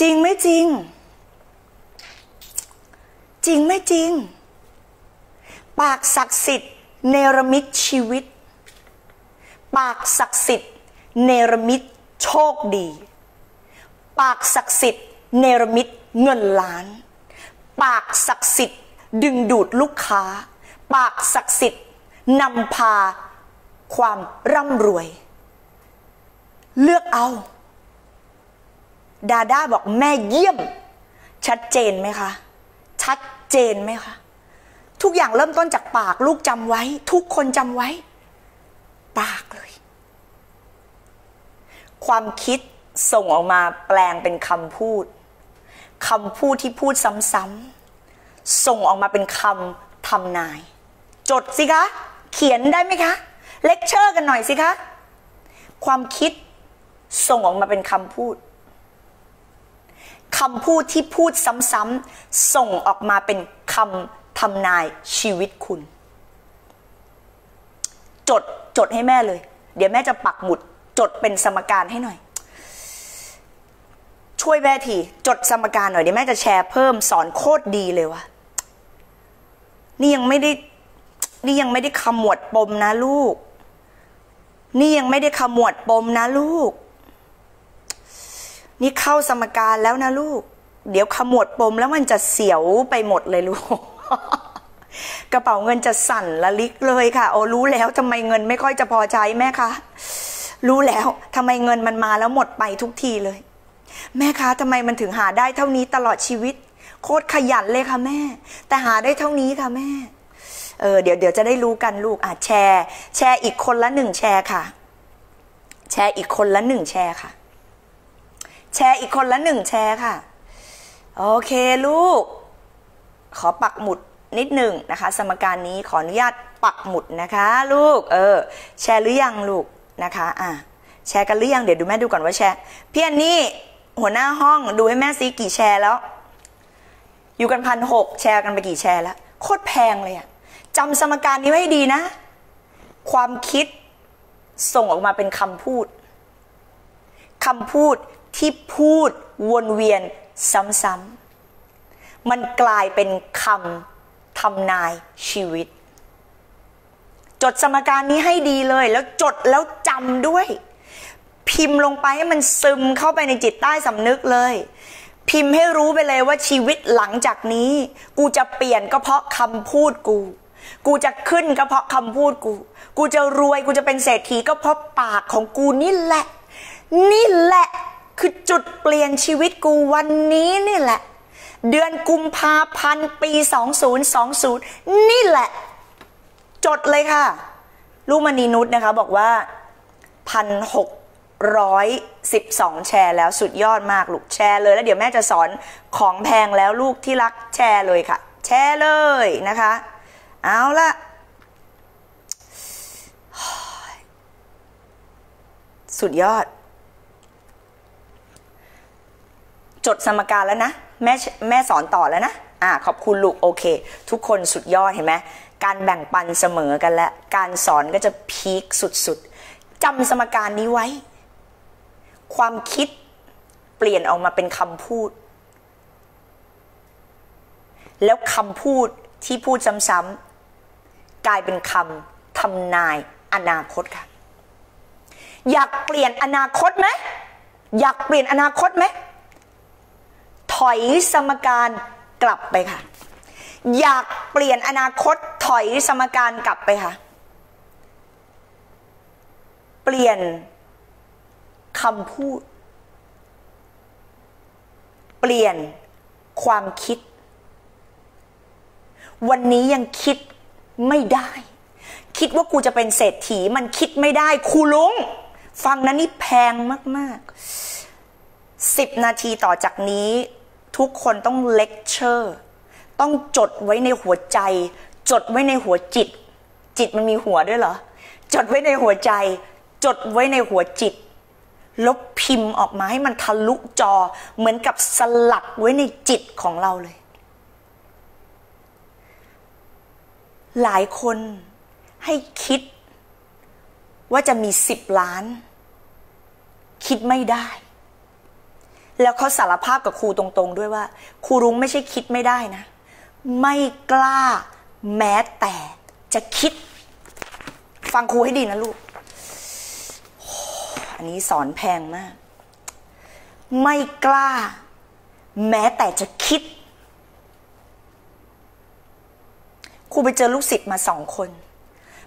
จริงไม่จริง จริงไม่จริง ปากศักดิ์สิทธิ์เนรมิตชีวิต ปากศักดิ์สิทธิ์เนรมิตโชคดี ปากศักดิ์สิทธิ์เนรมิตเงินล้าน ปากศักดิ์สิทธิ์ดึงดูดลูกค้า ปากศักดิ์สิทธิ์นำพาความร่ำรวย เลือกเอา ดาด้าบอกแม่เยี่ยม ชัดเจนไหมคะ ชัดเจนไหมคะ ทุกอย่างเริ่มต้นจากปากลูกจำไว้ ทุกคนจำไว้ ปากเลย ความคิดส่งออกมาแปลงเป็นคำพูดคำพูดที่พูดซ้ำๆส่งออกมาเป็นคำทำนาย จดสิคะ เขียนได้ไหมคะ เลคเชอร์กันหน่อยสิคะ ความคิดส่งออกมาเป็นคำพูด คำพูดที่พูดซ้ำๆส่งออกมาเป็นคำทำนายชีวิตคุณ จดจดให้แม่เลย เดี๋ยวแม่จะปักหมุด จดเป็นสมการให้หน่อย ช่วยแม่ทีจดสมการหน่อยเดี๋ยวแม่จะแชร์เพิ่มสอนโคตรดีเลยวะนี่ยังไม่ได้ นี่ยังไม่ได้ขมวดปมนะลูก นี่ยังไม่ได้ขมวดปมนะลูก นี่เข้าสมการแล้วนะลูก เดี๋ยวขมวดปมแล้วมันจะเสียวไปหมดเลยลูก กระเป๋าเงินจะสั่นละลิกเลยค่ะ โอ้รู้แล้วทำไมเงินไม่ค่อยจะพอใช้แม่คะรู้แล้วทำไมเงินมันมาแล้วหมดไปทุกทีเลย แม่คะทำไมมันถึงหาได้เท่านี้ตลอดชีวิต โคตรขยันเลยค่ะแม่ แต่หาได้เท่านี้ค่ะแม่เออเดี๋ยวเดี๋ยวจะได้รู้กันลูกอะแชร์ แชร์อีกคนละหนึ่งแชร์ค่ะ แชร์อีกคนละหนึ่งแชร์ค่ะ แชร์อีกคนละหนึ่งแชร์ค่ะ โอเคลูก ขอปักหมุดนิดหนึ่งนะคะ สมการนี้ขออนุญาตปักหมุดนะคะ ลูก เออ แชร์หรือยังลูกนะคะอะแชร์กันหรือยังเดี๋ยวดูแม่ดูก่อนว่าแชร์พี่อันนี่หัวหน้าห้องดูให้แม่ซีกี่แชร์แล้ว อยู่กันพันหกแชร์กันไปกี่แชร์แล้วโคตรแพงเลยอะจำสมการนี้ไว้ให้ดีนะ ความคิดส่งออกมาเป็นคำพูดคำพูด ที่พูดวนเวียนซ้ำๆ มันกลายเป็นคำทำนายชีวิต จดสมการนี้ให้ดีเลย แล้วจดแล้วจำด้วย พิมพ์ลงไปให้มันซึมเข้าไปในจิตใต้สำนึกเลย พิมพ์ให้รู้ไปเลยว่าชีวิตหลังจากนี้ กูจะเปลี่ยนก็เพราะคำพูดกูกูจะขึ้นก็เพราะคำพูดกู กูจะรวยกูจะเป็นเศรษฐีก็เพราะปากของกูนี่แหละ นี่แหละ คือจุดเปลี่ยนชีวิตกูวันนี้นี่แหละ เดือนกุมภาพันธ์ปี 2020 นี่แหละ จดเลยค่ะ ลูกมณีนุชนะคะบอกว่าพันหกร้อยสิบสองแชร์แล้วสุดยอดมากลูกแชร์เลยแล้วเดี๋ยวแม่จะสอนของแพงแล้วลูกที่รักแชร์เลยค่ะ แชร์เลยนะคะ เอาละสุดยอด จ ดสมการแล้วนะ แม่แม่สอนต่อแล้วนะอ่าขอบคุณลูกโอเค ทุกคนสุดยอดเห็นไหมการแบ่งปันเสมอกันและ การสอนก็จะพีคสุดๆจำสมการนี้ไว้ ความคิดเปลี่ยนออกมาเป็นคำพูด แล้วคำพูดที่พูดซ้ำๆกลายเป็นคำทำนายอนาคตค่ะ อยากเปลี่ยนอนาคตไหมอยากเปลี่ยนอนาคตไหม ถอยสมการกลับไปค่ะ อยากเปลี่ยนอนาคตถอยสมการกลับไปค่ะ เปลี่ยนคำพูด เปลี่ยนความคิด วันนี้ยังคิดไม่ได้ คิดว่ากูจะเป็นเศรษฐีมันคิดไม่ได้ครูลุง ฟังนะนี่แพงมากๆสิบนาทีต่อจากนี้ ทุกคนต้องเลคเชอร์ต้องจดไว้ในหัวใจ จดไว้ในหัวจิต จิตมันมีหัวด้วยเหรอ จดไว้ในหัวใจ จดไว้ในหัวจิตลบพิมพ์ออกมาให้มันทะลุจอเหมือนกับสลักไว้ในจิตของเราเลย หลายคนให้คิดว่าจะมีสิบล้าน คิดไม่ได้ แล้วเขาสารภาพกับครูตรงๆ ด้วยว่า ครูรุ้งไม่ใช่คิดไม่ได้นะ ไม่กล้าแม้แต่จะคิด ฟังครูให้ดีนะลูก อันนี้สอนแพงมาก ไม่กล้า แม้แต่จะคิด ครูไปเจอลูกศิษย์มาสองคน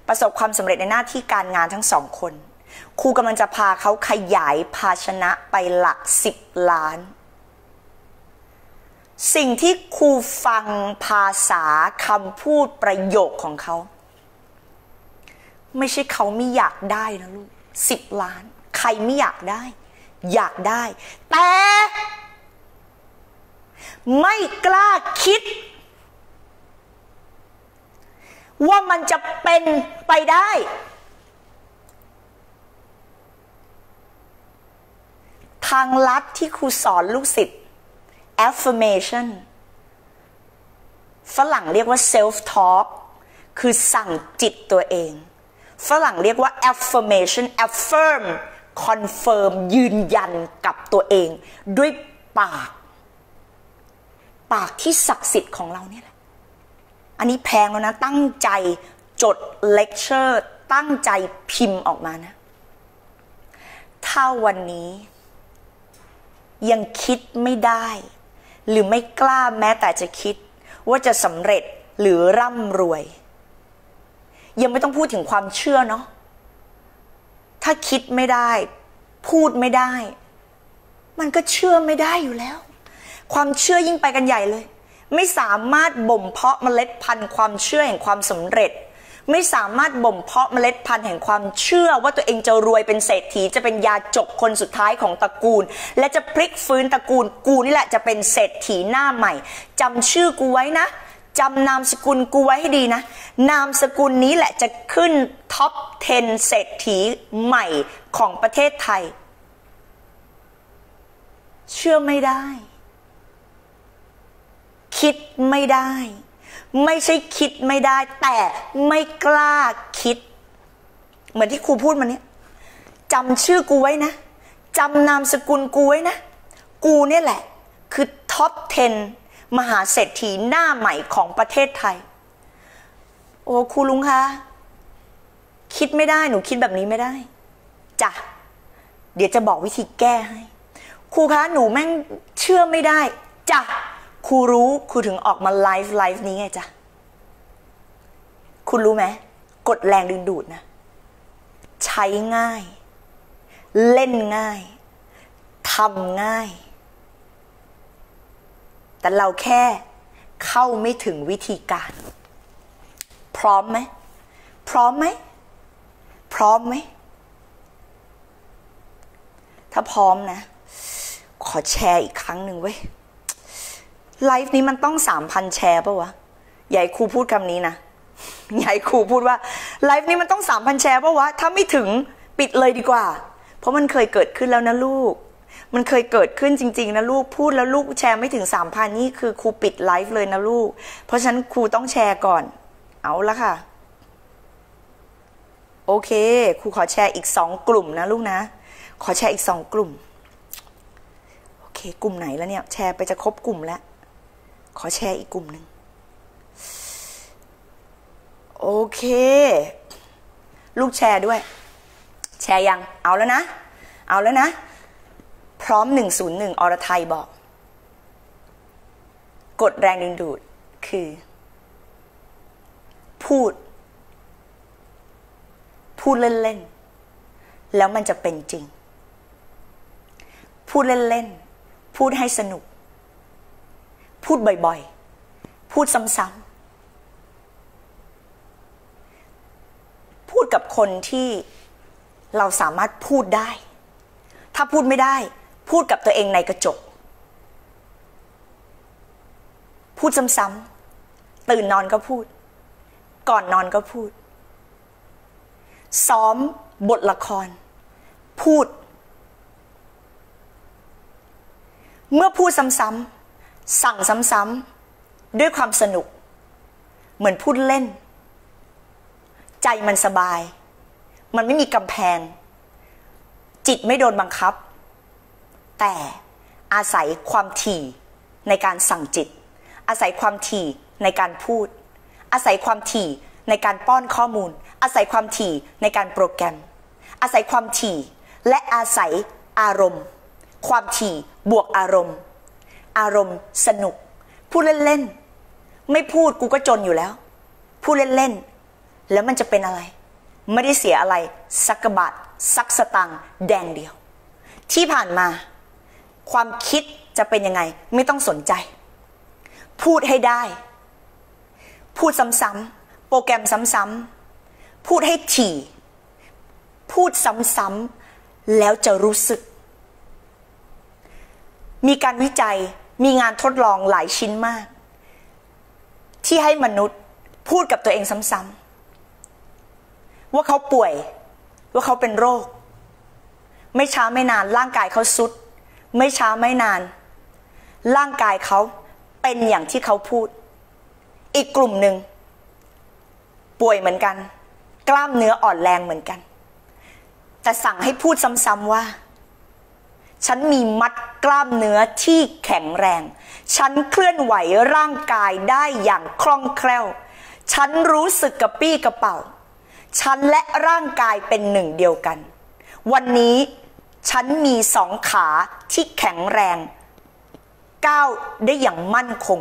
ประสบความสำเร็จในหน้าที่การงานทั้งสองคน ครูกำลังจะพาเขาขยายภาชนะไปหลักสิบล้าน สิ่งที่ครูฟังภาษาคำพูดประโยคของเขา ไม่ใช่เขาไม่อยากได้นะลูกสิบล้าน ใครไม่อยากได้ อยากได้ แต่ ไม่กล้าคิด ว่ามันจะเป็นไปได้ ทางลัดที่ครูสอนลูกศิษย์ affirmation ฝรั่งเรียกว่า self talk คือสั่งจิตตัวเอง ฝรั่งเรียกว่า affirmation affirm confirm ยืนยันกับตัวเอง ด้วยปาก ปากที่ศักดิ์สิทธิ์ของเราเนี่ยแหละ อันนี้แพงแล้วนะ ตั้งใจจดเลคเชอร์ ตั้งใจพิมพ์ออกมานะ ถ้าวันนี้ ยังคิดไม่ได้ หรือไม่กล้าแม้แต่จะคิด ว่าจะสำเร็จหรือร่ำรวย ยังไม่ต้องพูดถึงความเชื่อเนาะถ้าคิดไม่ได้ พูดไม่ได้ มันก็เชื่อไม่ได้อยู่แล้ว ความเชื่อยิ่งไปกันใหญ่เลย ไม่สามารถบ่มเพาะเมล็ดพันธุ์ความเชื่อแห่งความสำเร็จ ไม่สามารถบ่มเพาะเมล็ดพันธุ์แห่งความเชื่อว่าตัวเองจะรวยเป็นเศรษฐีจะเป็นยาจกคนสุดท้ายของตระกูล และจะพลิกฟื้นตระกูลกูนี่แหละจะเป็นเศรษฐีหน้าใหม่จำชื่อกูไว้นะจำนามสกุลกูไว้ให้ดีนะ นามสกุลนี้แหละจะขึ้นท็อป 10 เศรษฐีใหม่ของประเทศไทย เชื่อไม่ได้ คิดไม่ได้ ไม่ใช่คิดไม่ได้ แต่ไม่กล้าคิด เหมือนที่ครูพูดมาเนี่ยจำชื่อกูไว้นะจำนามสกุลกูไว้นะ กูเนี่ยแหละ คือท็อป 10 มหาเศรษฐีหน้าใหม่ของประเทศไทย โอ้ครูลุงคะคิดไม่ได้หนูคิดแบบนี้ไม่ได้จ้ะเดี๋ยวจะบอกวิธีแก้ให้ ครูคะหนูแม่งเชื่อไม่ได้จ้ะ ครูรู้ครูถึงออกมาไลฟ์ไลฟ์นี้ไงจ้ะคุณรู้ไหมกดแรงดึงดูดนะ ใช้ง่าย เล่นง่ายทำง่าย แต่เราแค่เข้าไม่ถึงวิธีการ พร้อมไหม พร้อมไหม พร้อมไหม ถ้าพร้อมนะ ขอแชร์อีกครั้งหนึ่งเว้ย ไลฟ์นี้มันต้องสามพันแชร์ปะวะใหญ่ครูพูดคำนี้นะใหญ่ครูพูดว่าไลฟ์นี้มันต้องสามพันแชร์ปะวะถ้าไม่ถึงปิดเลยดีกว่า เพราะมันเคยเกิดขึ้นแล้วนะลูก มันเคยเกิดขึ้นจริง ๆ นะลูกพูดแล้วลูกแชร์ไม่ถึงสามพันนี่คือครูปิดไลฟ์เลยนะลูก เพราะฉะนั้นครูต้องแชร์ก่อน เอาละค่ะ โอเคครูขอแชร์อีกสองกลุ่มนะลูกนะ ขอแชร์อีกสองกลุ่มโอเค กลุ่มไหนแล้วเนี่ย แชร์ไปจะครบกลุ่มแล้ว ขอแชร์อีกกลุ่มหนึ่งโอเค ลูกแชร์ด้วย แชร์ยัง เอาแล้วนะ เอาแล้วนะ พร้อม 101 อรไทยบอกกดแรงดึงดูดคือ พูด พูดเล่น ๆ แล้วมันจะเป็นจริง พูดเล่น ๆ พูดให้สนุก พูดบ่อยๆ พูดซ้ำๆ พูดกับคนที่เราสามารถพูดได้ ถ้าพูดไม่ได้ พูดกับตัวเองในกระจก พูดซ้ำๆ ตื่นนอนก็พูด ก่อนนอนก็พูด ซ้อมบทละคร พูด เมื่อพูดซ้ำๆ สั่งซ้ำๆด้วยความสนุก เหมือนพูดเล่น ใจมันสบาย มันไม่มีกำแพง จิตไม่โดนบังคับ แต่อาศัยความถี่ในการสั่งจิต อาศัยความถี่ในการพูด อาศัยความถี่ในการป้อนข้อมูล อาศัยความถี่ในการโปรแกรม อาศัยความถี่และอาศัยอารมณ์ ความถี่บวกอารมณ์ อารมณ์สนุก พูดเล่นๆ ไม่พูดกูก็จนอยู่แล้ว พูดเล่นๆ แล้วมันจะเป็นอะไร ไม่ได้เสียอะไร สักกบาทสักสตังค์แดงเดียว ที่ผ่านมา ความคิดจะเป็นยังไง ไม่ต้องสนใจ พูดให้ได้ พูดซ้ำๆโปรแกรมซ้ำๆพูดให้ถี่ พูดซ้ำๆแล้วจะรู้สึกมีการวิจัย มีงานทดลองหลายชิ้นมาก ที่ให้มนุษย์พูดกับตัวเองซ้ำๆว่าเขาป่วย ว่าเขาเป็นโรค ไม่ช้าไม่นาน ร่างกายเขาสุด ไม่ช้าไม่นาน ร่างกายเขาเป็นอย่างที่เขาพูด อีกกลุ่มหนึ่ง ป่วยเหมือนกัน กล้ามเนื้ออ่อนแรงเหมือนกัน แต่สั่งให้พูดซ้ำๆว่า ฉันมีมัดกล้ามเนื้อที่แข็งแรง ฉันเคลื่อนไหวร่างกายได้อย่างคล่องแคล่ว ฉันรู้สึกกระปี้กระเป๋า ฉันและร่างกายเป็นหนึ่งเดียวกัน วันนี้ฉันมีสองขาที่แข็งแรง ก้าวได้อย่างมั่นคง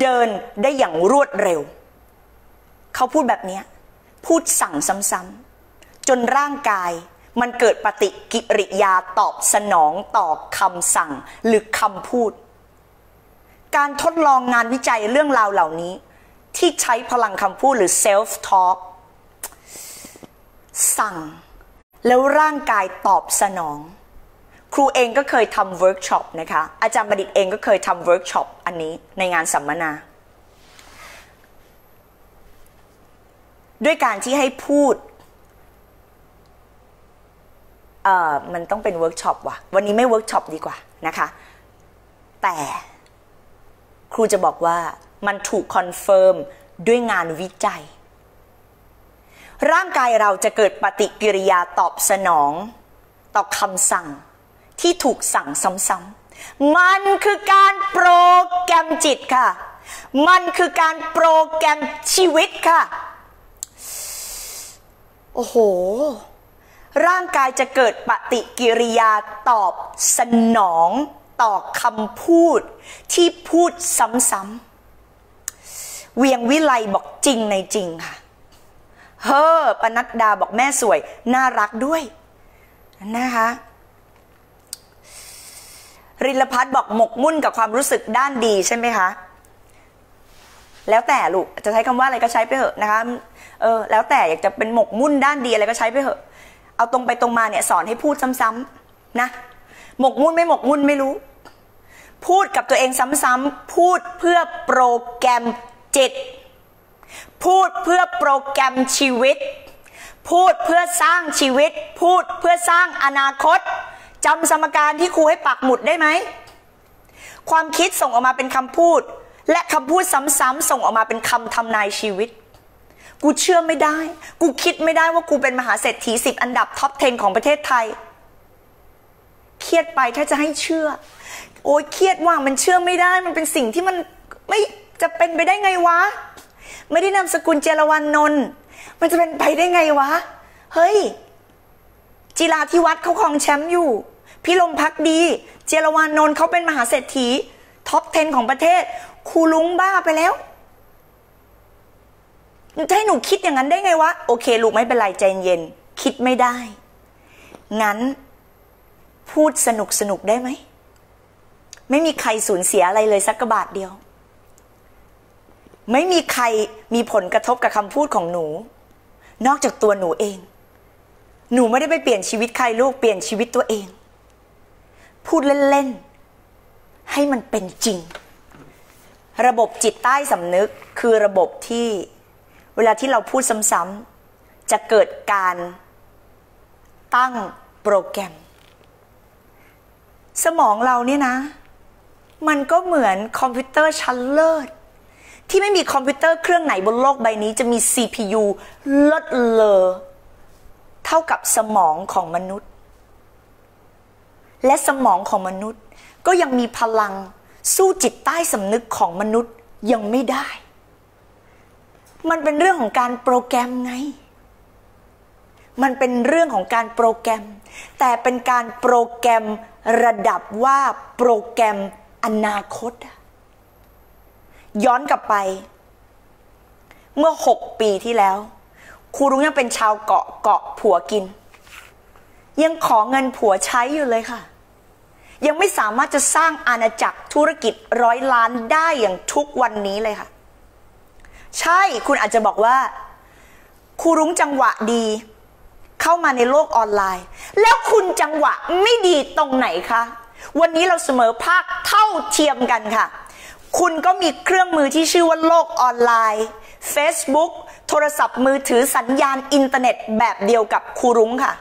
เดินได้อย่างรวดเร็ว เขาพูดแบบนี้ พูดสั่งซ้ำๆจนร่างกาย มันเกิดปฏิกิริยาตอบสนองต่อคำสั่งหรือคำพูด การทดลองงานวิจัยเรื่องราวเหล่านี้ ที่ใช้พลังคำพูดหรือ self talk สั่ง แล้วร่างกายตอบสนอง ครูเองก็เคยทำเวิร์กช็อปนะคะ อาจารย์ประดิษฐ์เองก็เคยทำเวิร์กช็อปอันนี้ในงานสัมมนาด้วยการที่ให้พูด เอ่อมันต้องเป็นเวิร์กช็อปว่ะ วันนี้ไม่เวิร์กช็อปดีกว่านะคะ แต่ครูจะบอกว่ามันถูก confirm ด้วยงานวิจัย ร่างกายเราจะเกิดปฏิกิริยาตอบสนอง ต่อคำสั่งที่ถูกสั่งซ้ำๆ มันคือการโปรแกรมจิตค่ะ มันคือการโปรแกรมชีวิตค่ะ โอ้โห ร่างกายจะเกิดปฏิกิริยาตอบสนองต่อคำพูดที่พูดซ้ำๆ เวียงวิไลบอกจริงในจริงค่ะ เฮ้อปนัดดาบอกแม่สวย น่ารักด้วยนะคะริลพัฒน์บอกหมกมุ่นกับความรู้สึกด้านดีใช่ไหมคะ แล้วแต่ลูกจะใช้คำว่าอะไรก็ใช้ไปเถอะนะคะ เออ แล้วแต่อยากจะเป็นหมกมุ่นด้านดีอะไรก็ใช้ไปเถอะ เอาตรงไปตรงมาเนี่ยสอนให้พูดซ้ำๆนะ หมกมุ่นไม่หมกมุ่นไม่รู้ พูดกับตัวเองซ้ำๆพูดเพื่อโปรแกรมจิต พูดเพื่อโปรแกรมชีวิต พูดเพื่อสร้างชีวิต พูดเพื่อสร้างอนาคตจำสมการที่ครูให้ปักหมุดได้ไหม ความคิดส่งออกมาเป็นคำพูด และคำพูดซ้ำๆส่งออกมาเป็นคำทำนายชีวิต กูเชื่อไม่ได้ กูคิดไม่ได้ว่ากูเป็นมหาเศรษฐีสิบอันดับท็อป 10 ของประเทศไทย เครียดไปถ้าจะให้เชื่อ โอ้ยเครียดว่ามันเชื่อไม่ได้ มันเป็นสิ่งที่มันไม่จะเป็นไปได้ไงวะ ไม่ได้นามสกุลเจรวันนนท์มันจะเป็นไปได้ไงวะ เฮ้ย จิราธิวัฒน์เขาครองแชมป์อยู่พี่ลมพักดี เจรวานนนท์เขาเป็นมหาเศรษฐีท็อป 10 ของประเทศครูลุงบ้าไปแล้ว จะให้หนูคิดอย่างนั้นได้ไงวะ โอเคลูกไม่เป็นไรใจเย็น คิดไม่ได้ งั้น พูดสนุกสนุกได้ไหม ไม่มีใครสูญเสียอะไรเลยสักกระบาทเดียว ไม่มีใครมีผลกระทบกับคำพูดของหนู นอกจากตัวหนูเอง หนูไม่ได้ไปเปลี่ยนชีวิตใครลูกเปลี่ยนชีวิตตัวเอง พูดเล่นๆ ให้มันเป็นจริง ระบบจิตใต้สำนึกคือระบบที่ เวลาที่เราพูดซ้ำๆจะเกิดการตั้งโปรแกรม สมองเราเนี่ยนะ มันก็เหมือนคอมพิวเตอร์ชั้นเลิศ ที่ไม่มีคอมพิวเตอร์เครื่องไหนบนโลกใบนี้จะมี CPU เลิศเลอเท่ากับสมองของมนุษย์ และสมองของมนุษย์ก็ยังมีพลังสู้จิตใต้สำนึกของมนุษย์ยังไม่ได้ มันเป็นเรื่องของการโปรแกรมไง มันเป็นเรื่องของการโปรแกรม แต่เป็นการโปรแกรมระดับว่าโปรแกรมอนาคต ย้อนกลับไป เมื่อหกปีที่แล้วครูรุ้งยังเป็นชาวเกาะเกาะผัวกิน ยังขอเงินผัวใช้อยู่เลยค่ะ ยังไม่สามารถจะสร้างอาณาจักรธุรกิจร้อยล้านได้อย่างทุกวันนี้เลยค่ะ ใช่คุณอาจจะบอกว่าครูรุ้งจังหวะดี เข้ามาในโลกออนไลน์ แล้วคุณจังหวะไม่ดีตรงไหนคะ วันนี้เราเสมอภาคเท่าเทียมกันค่ะ คุณก็มีเครื่องมือที่ชื่อว่าโลกออนไลน์ Facebook โทรศัพท์มือถือสัญญาณอินเทอร์เน็ตแบบเดียวกับครูรุ้งค่ะ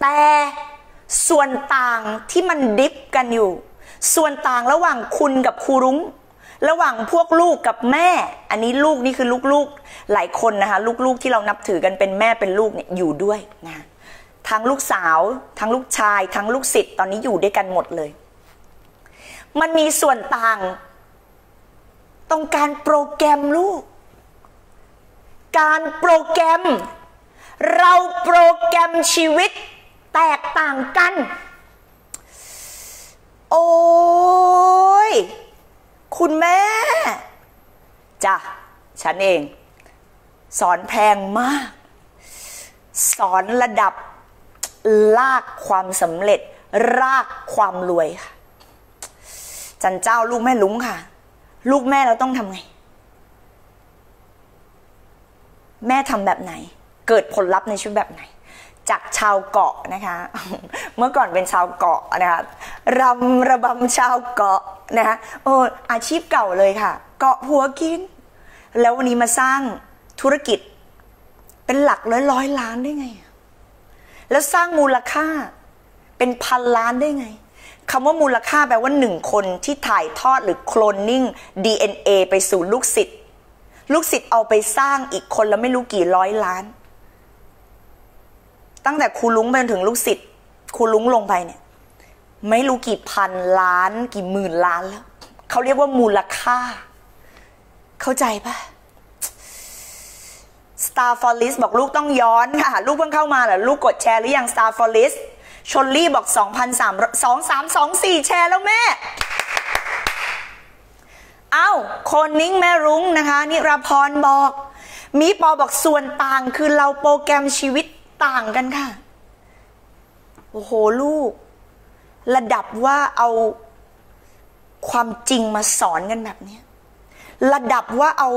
แต่ส่วนต่างที่มัน diff กันอยู่ ส่วนต่างระหว่างคุณกับครูรุ้ง ระหว่างพวกลูกกับแม่ อันนี้ลูกนี่คือลูกๆหลายคนนะคะ ลูกๆที่เรานับถือกันเป็นแม่เป็นลูกเนี่ยอยู่ด้วยนะทั้งลูกสาวทั้งลูกชายทั้งลูกศิษย์ตอนนี้อยู่ด้วยกันหมดเลย มันมีส่วนต่าง ตรงการโปรแกรมลูก การโปรแกรม เราโปรแกรมชีวิตแตกต่างกัน โอ้ย คุณแม่จ้ะฉันเอง สอนแพงมาก สอนระดับลากความสำเร็จ รากความรวยค่ะ จันเจ้าลูกแม่ลุงค่ะ ลูกแม่เราต้องทำไง แม่ทำแบบไหน เกิดผลลัพธ์ในชีวิตแบบไหน จากชาวเกาะนะคะ เมื่อก่อนเป็นชาวเกาะนะคะรำระบำชาวเกาะนะคะโอ้อาชีพเก่าเลยค่ะ เกาะหัวกิน แล้ววันนี้มาสร้างธุรกิจ เป็นหลักร้อยร้อยล้านได้ไง แล้วสร้างมูลค่าเป็นพันล้านได้ไงคำว่ามูลค่าแปลว่าหนึ่งคนที่ถ่ายทอดหรือโคลนนิ่ง DNA ไปสู่ลูกศิษย์ลูกศิษย์เอาไปสร้างอีกคนแล้วไม่รู้กี่ร้อยล้าน ตั้งแต่ครูลุงไปจนถึงลูกศิษย์ครูลุงลงไปเนี่ย ไม่รู้กี่พันล้าน กี่หมื่นล้านแล้วเขาเรียกว่ามูลค่า เข้าใจปะ Star for List บอกลูกต้องย้อนค่ะ ลูกเพิ่งเข้ามาเหรอลูกกดแชร์หรือยัง Star for List ชนลี่บอก 2,300 2324 แชร์แล้วแม่ เอ้า คนนิ้งแม่รุ้งนะคะ นิราพรบอก มีปอบอกส่วนต่างคือเราโปรแกรมชีวิต ต่างกันค่ะ โอ้โหลูก ระดับว่าเอาความจริงมาสอนกันแบบนี้ ระดับว่าเอา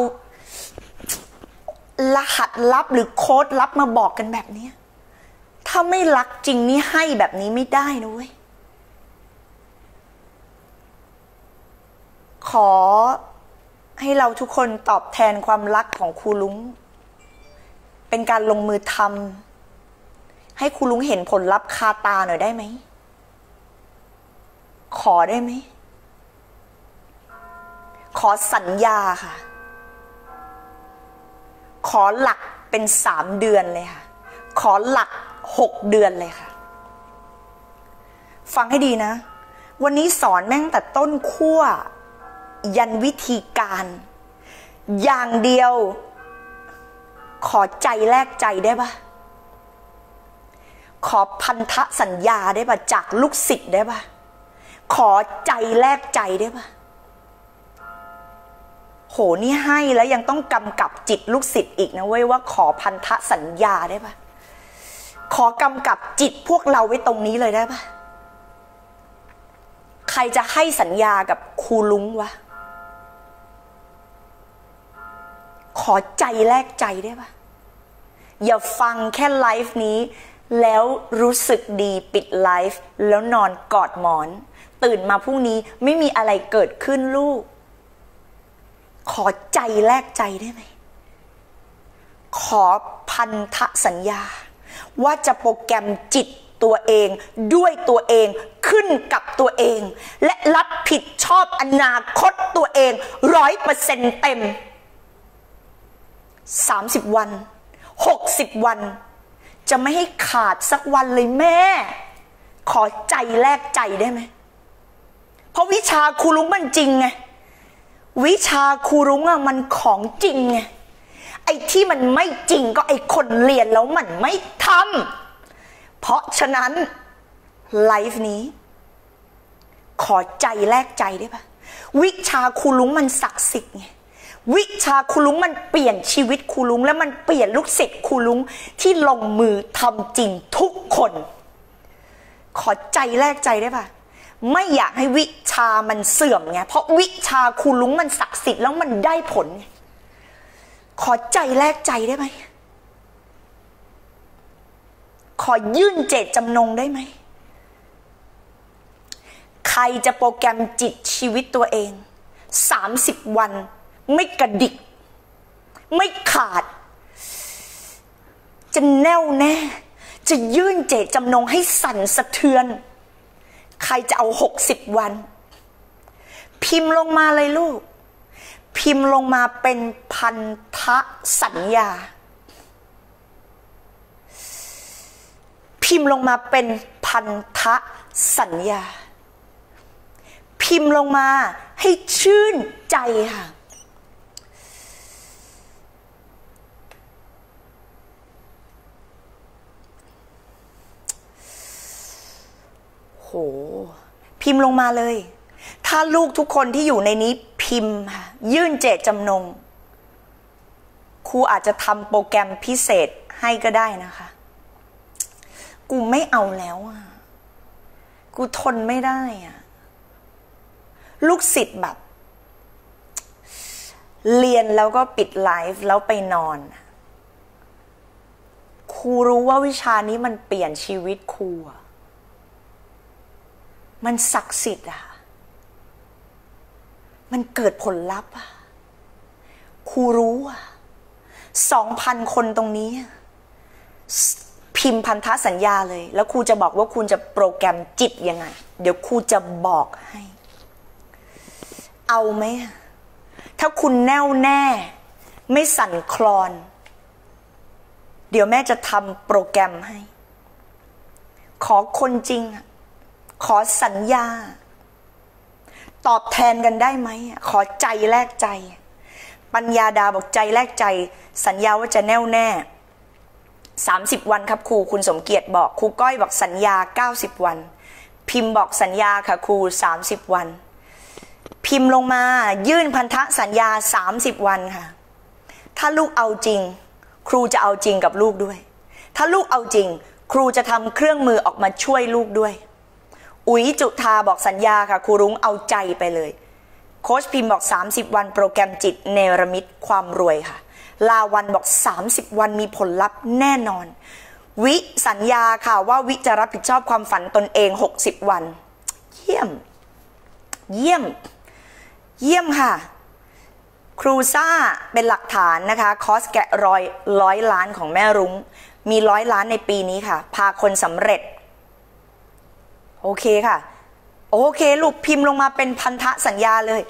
รหัสลับหรือโค้ดลับมาบอกกันแบบนี้ ถ้าไม่รักจริงนี่ให้แบบนี้ไม่ได้นะเว้ย ขอให้เราทุกคนตอบแทนความรักของครูลุง เป็นการลงมือทำ ให้ครูลุงเห็นผลลัพธ์คาตาหน่อยได้ไหม ขอได้ไหม ขอสัญญาค่ะ ขอหลักเป็นสามเดือนเลยค่ะ ขอหลักหกเดือนเลยค่ะ ฟังให้ดีนะ วันนี้สอนแม่งแต่ต้นขั้วยันวิธีการ อย่างเดียว ขอใจแลกใจได้ปะ ขอพันธสัญญาได้ปะจากลูกศิษย์ได้ปะขอใจแลกใจได้ปะโหนี่ให้แล้วยังต้องกำกับจิตลูกศิษย์อีกนะเว้ยว่าขอพันธสัญญาได้ปะขอกำกับจิตพวกเราไว้ตรงนี้เลยได้ปะใครจะให้สัญญากับครูลุงวะ ขอใจแลกใจได้ปะอย่าฟังแค่ไลฟ์นี้ แล้วรู้สึกดีปิดไลฟ์แล้วนอนกอดหมอน ตื่นมาพรุ่งนี้ไม่มีอะไรเกิดขึ้นลูก ขอใจแลกใจได้ไหม ขอพันธสัญญา ว่าจะโปรแกรมจิตตัวเองด้วยตัวเองขึ้นกับตัวเอง และรับผิดชอบอนาคตตัวเองร้อยเปอร์เซ็นต์เต็ม 30 วัน 60 วัน จะไม่ให้ขาดสักวันเลยแม่ ขอใจแลกใจได้ไหม เพราะวิชาครูลุงมันจริงไง วิชาครูรุ้งอะมันของจริงไง ไอ้ที่มันไม่จริงก็ไอ้คนเรียนแล้วมันไม่ทำ เพราะฉะนั้นไลฟ์นี้ ขอใจแลกใจได้ปะวิชาครูลุงมันศักดิ์สิทธิ์ไง วิชาครูลุงมันเปลี่ยนชีวิตครูลุง และมันเปลี่ยนลูกศิษย์ครูลุงที่ลงมือทำจริงทุกคน ขอใจแลกใจได้ปะไม่อยากให้วิชามันเสื่อมไงเพราะวิชาครูลุงมันศักดิ์สิทธิ์แล้วมันได้ผล ขอใจแลกใจได้ไหมขอยื่นเจตจำนงได้ไหม ใครจะโปรแกรมจิตชีวิตตัวเอง 30 วัน ไม่กระดิก ไม่ขาด จะแน่วแน่ จะยื่นเจตจำนงให้สั่นสะเทือน ใครจะเอาหกสิบวัน พิมพ์ลงมาเลยลูก พิมพ์ลงมาเป็นพันธะสัญญา พิมพ์ลงมาเป็นพันธะสัญญา พิมพ์ลงมาให้ชื่นใจค่ะ ห พิมพ์ลงมาเลย ถ้าลูกทุกคนที่อยู่ในนี้พิมพ์ค่ะยื่นเจตจำนงคครูอาจจะทำโปรแกรมพิเศษให้ก็ได้นะคะ กูไม่เอาแล้วอะ กูทนไม่ได้อะ ลูกศิษย์แบบ เรียนแล้วก็ปิดไลฟ์แล้วไปนอนครูรู้ว่าวิชานี้มันเปลี่ยนชีวิตครูอะ มันศักดิ์สิทธิ์อะมันเกิดผลลัพธ์อะครูรู้อะสองพันคนตรงนี้ พิมพ์พันธสัญญาเลย แล้วครูจะบอกว่าคุณจะโปรแกรมจิตยังไง เดี๋ยวครูจะบอกให้ เอาไหม ถ้าคุณแน่วแน่ ไม่สั่นคลอน เดี๋ยวแม่จะทำโปรแกรมให้ ขอคนจริงอะ ขอสัญญา ตอบแทนกันได้ไหม ขอใจแลกใจ ปัญญาดาบอกใจแลกใจ สัญญาว่าจะแน่วแน่ 30 วันครับครูคุณสมเกียรติบอกครูก้อยบอกสัญญา 90 วัน พิมพ์บอกสัญญาค่ะครู 30 วัน พิมพ์ลงมายื่นพันธสัญญา 30 วันค่ะ ถ้าลูกเอาจริง ครูจะเอาจริงกับลูกด้วย ถ้าลูกเอาจริง ครูจะทำเครื่องมือออกมาช่วยลูกด้วย อุ๋ยจุธาบอกสัญญาค่ะครูรุ้งเอาใจไปเลย โค้ชพิมพ์บอก 30 วันโปรแกรมจิตเนรมิตความรวยค่ะ ลาวันบอก 30 วันมีผลลัพธ์แน่นอน วิสัญญาค่ะว่าวิจะรับผิดชอบความฝันตนเอง 60 วัน เยี่ยม เยี่ยม เยี่ยมค่ะ ครูซ่าเป็นหลักฐานนะคะ คอสแกะรอยร้อยล้านของแม่รุง้ง มีร้อยล้านในปีนี้ค่ะ พาคนสำเร็จ โอเคค่ะ โอเคลูกพิมพ์ลงมาเป็นพันธะสัญญาเลย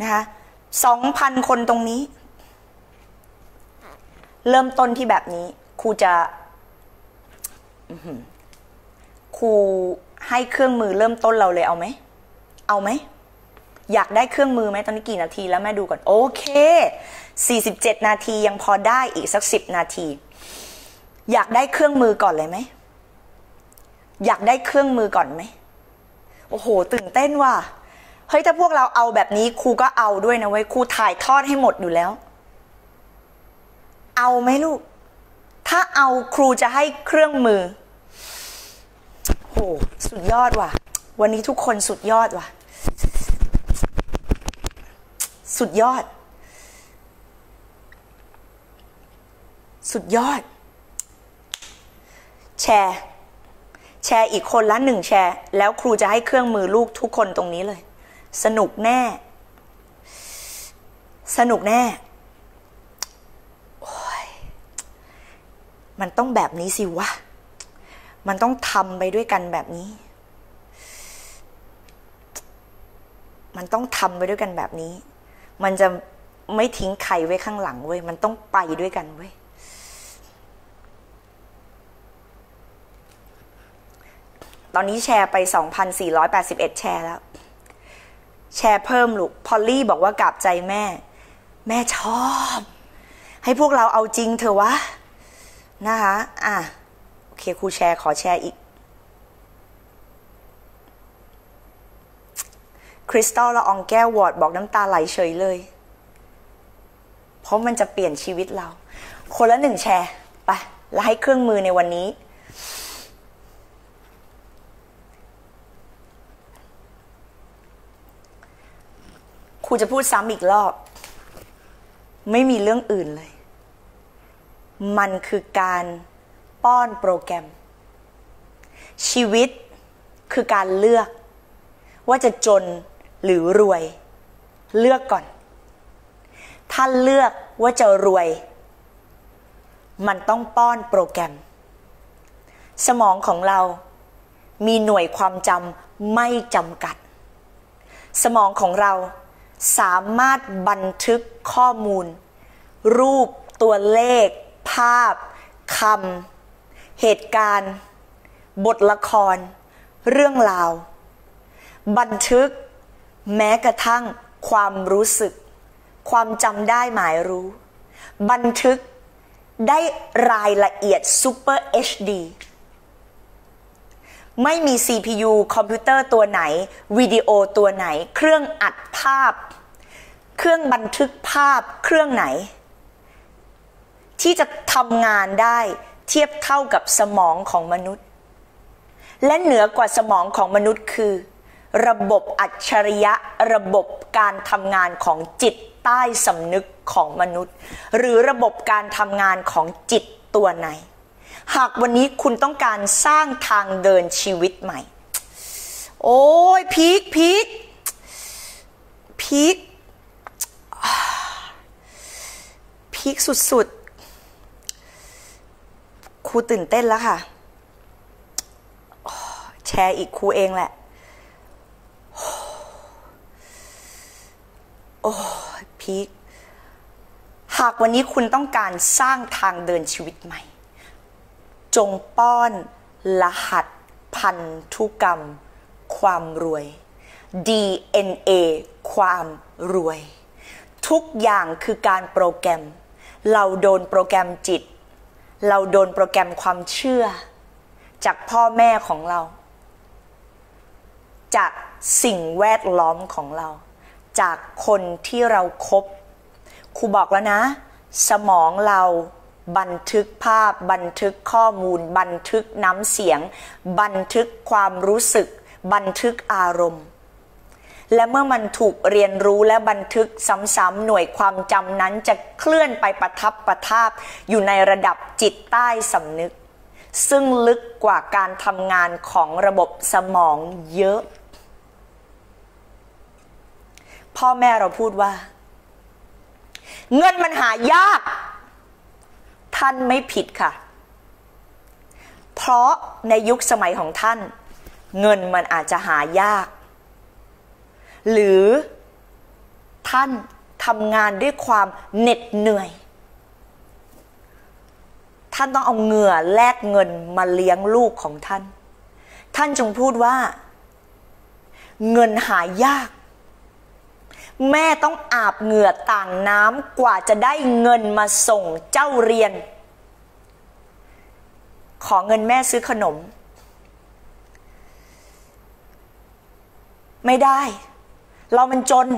นะคะสองพันคนตรงนี้ เริ่มต้นที่แบบนี้ครูจะครูให้เครื่องมือเริ่มต้นเราเลยเอาไหม เอาไหม อยากได้เครื่องมือไหมตอนนี้กี่นาทีแล้วแม่ดูก่อน โอเค 47 นาทียังพอได้อีกสัก 10 นาที อยากได้เครื่องมือก่อนเลยไหม อยากได้เครื่องมือก่อนไหม โอ้โห ตื่นเต้นว่ะ เฮ้ย ถ้าพวกเราเอาแบบนี้ครูก็เอาด้วยนะเว้ย ครูถ่ายทอดให้หมดอยู่แล้ว เอาไหมลูก ถ้าเอาครูจะให้เครื่องมือ โห สุดยอดว่ะ วันนี้ทุกคนสุดยอดว่ะ สุดยอด สุดยอด แชร์ แชร์อีกคนละหนึ่งแชร์ แล้วครูจะให้เครื่องมือลูกทุกคนตรงนี้เลย สนุกแน่ สนุกแน่โอ้ยมันต้องแบบนี้สิวะ มันต้องทำไปด้วยกันแบบนี้ มันต้องทำไปด้วยกันแบบนี้ มันจะไม่ทิ้งใครไว้ข้างหลังเว้ย มันต้องไปด้วยกันเว้ย ตอนนี้แชร์ไป 2,481 แชร์แล้ว แชร์เพิ่มลูก พอลลี่บอกว่ากลับใจแม่ แม่ชอบ ให้พวกเราเอาจริงเถอะวะ นะคะ อะ โอเคครูแชร์ขอแชร์อีก คริสตัลละอองแก้ววอร์ดบอกน้ำตาไหลเฉยเลย เพราะมันจะเปลี่ยนชีวิตเรา คนละหนึ่งแชร์ ไป แล้วให้เครื่องมือในวันนี้ ค รูจะพูดซ้ำอีกรอบ ไม่มีเรื่องอื่นเลย มันคือการป้อนโปรแกรม ชีวิตคือการเลือก ว่าจะจนหรือรวย เลือกก่อน ถ้าเลือกว่าจะรวย มันต้องป้อนโปรแกรม สมองของเรามีหน่วยความจำไม่จำกัด สมองของเรา สามารถบันทึกข้อมูล รูปตัวเลข ภาพคำเหตุการณ์ บทละคร เรื่องราว บันทึกแม้กระทั่งความรู้สึก ความจำได้หมายรู้ บันทึกได้รายละเอียด Super HD ไม่มี CPU คอมพิวเตอร์ตัวไหน วิดีโอตัวไหน เครื่องอัดภาพ เครื่องบันทึกภาพเครื่องไหน ที่จะทำงานได้เทียบเท่ากับสมองของมนุษย์ และเหนือกว่าสมองของมนุษย์คือ ระบบอัจฉริยะระบบการทำงานของจิตใต้สำนึกของมนุษย์ หรือระบบการทำงานของจิตตัวไหน หากวันนี้คุณต้องการสร้างทางเดินชีวิตใหม่ โอ้ยพีคพีคพีคพีคสุดๆ ครูตื่นเต้นแล้วค่ะ แชร์อีกครูเองแหละ โอ้พีคหากวันนี้คุณต้องการสร้างทางเดินชีวิตใหม่ จงป้อนรหัสพันธุกรรม ความรวย DNA ความรวย ทุกอย่างคือการโปรแกรม เราโดนโปรแกรมจิต เราโดนโปรแกรมความเชื่อ จากพ่อแม่ของเรา จากสิ่งแวดล้อมของเรา จากคนที่เราครบครูบอกแล้วนะ สมองเรา บันทึกภาพ บันทึกข้อมูล บันทึกน้ำเสียง บันทึกความรู้สึก บันทึกอารมณ์ และเมื่อมันถูกเรียนรู้และบันทึกซ้ำๆหน่วยความจำนั้นจะเคลื่อนไปประทับประทาบอยู่ในระดับจิตใต้สำนึก ซึ่งลึกกว่าการทำงานของระบบสมองเยอะ พ่อแม่เราพูดว่า เงินมันหายาก ท่านไม่ผิดค่ะ เพราะในยุคสมัยของท่าน เงินมันอาจจะหายาก หรือท่านทำงานด้วยความเหน็ดเหนื่อย ท่านต้องเอาเหงื่อแลกเงินมาเลี้ยงลูกของท่าน ท่านจงพูดว่า เงินหายาก แม่ต้องอาบเหงื่อต่างน้ำกว่าจะได้เงินมาส่งเจ้าเรียน ขอเงินแม่ซื้อขนม ไม่ได้ เรามันจน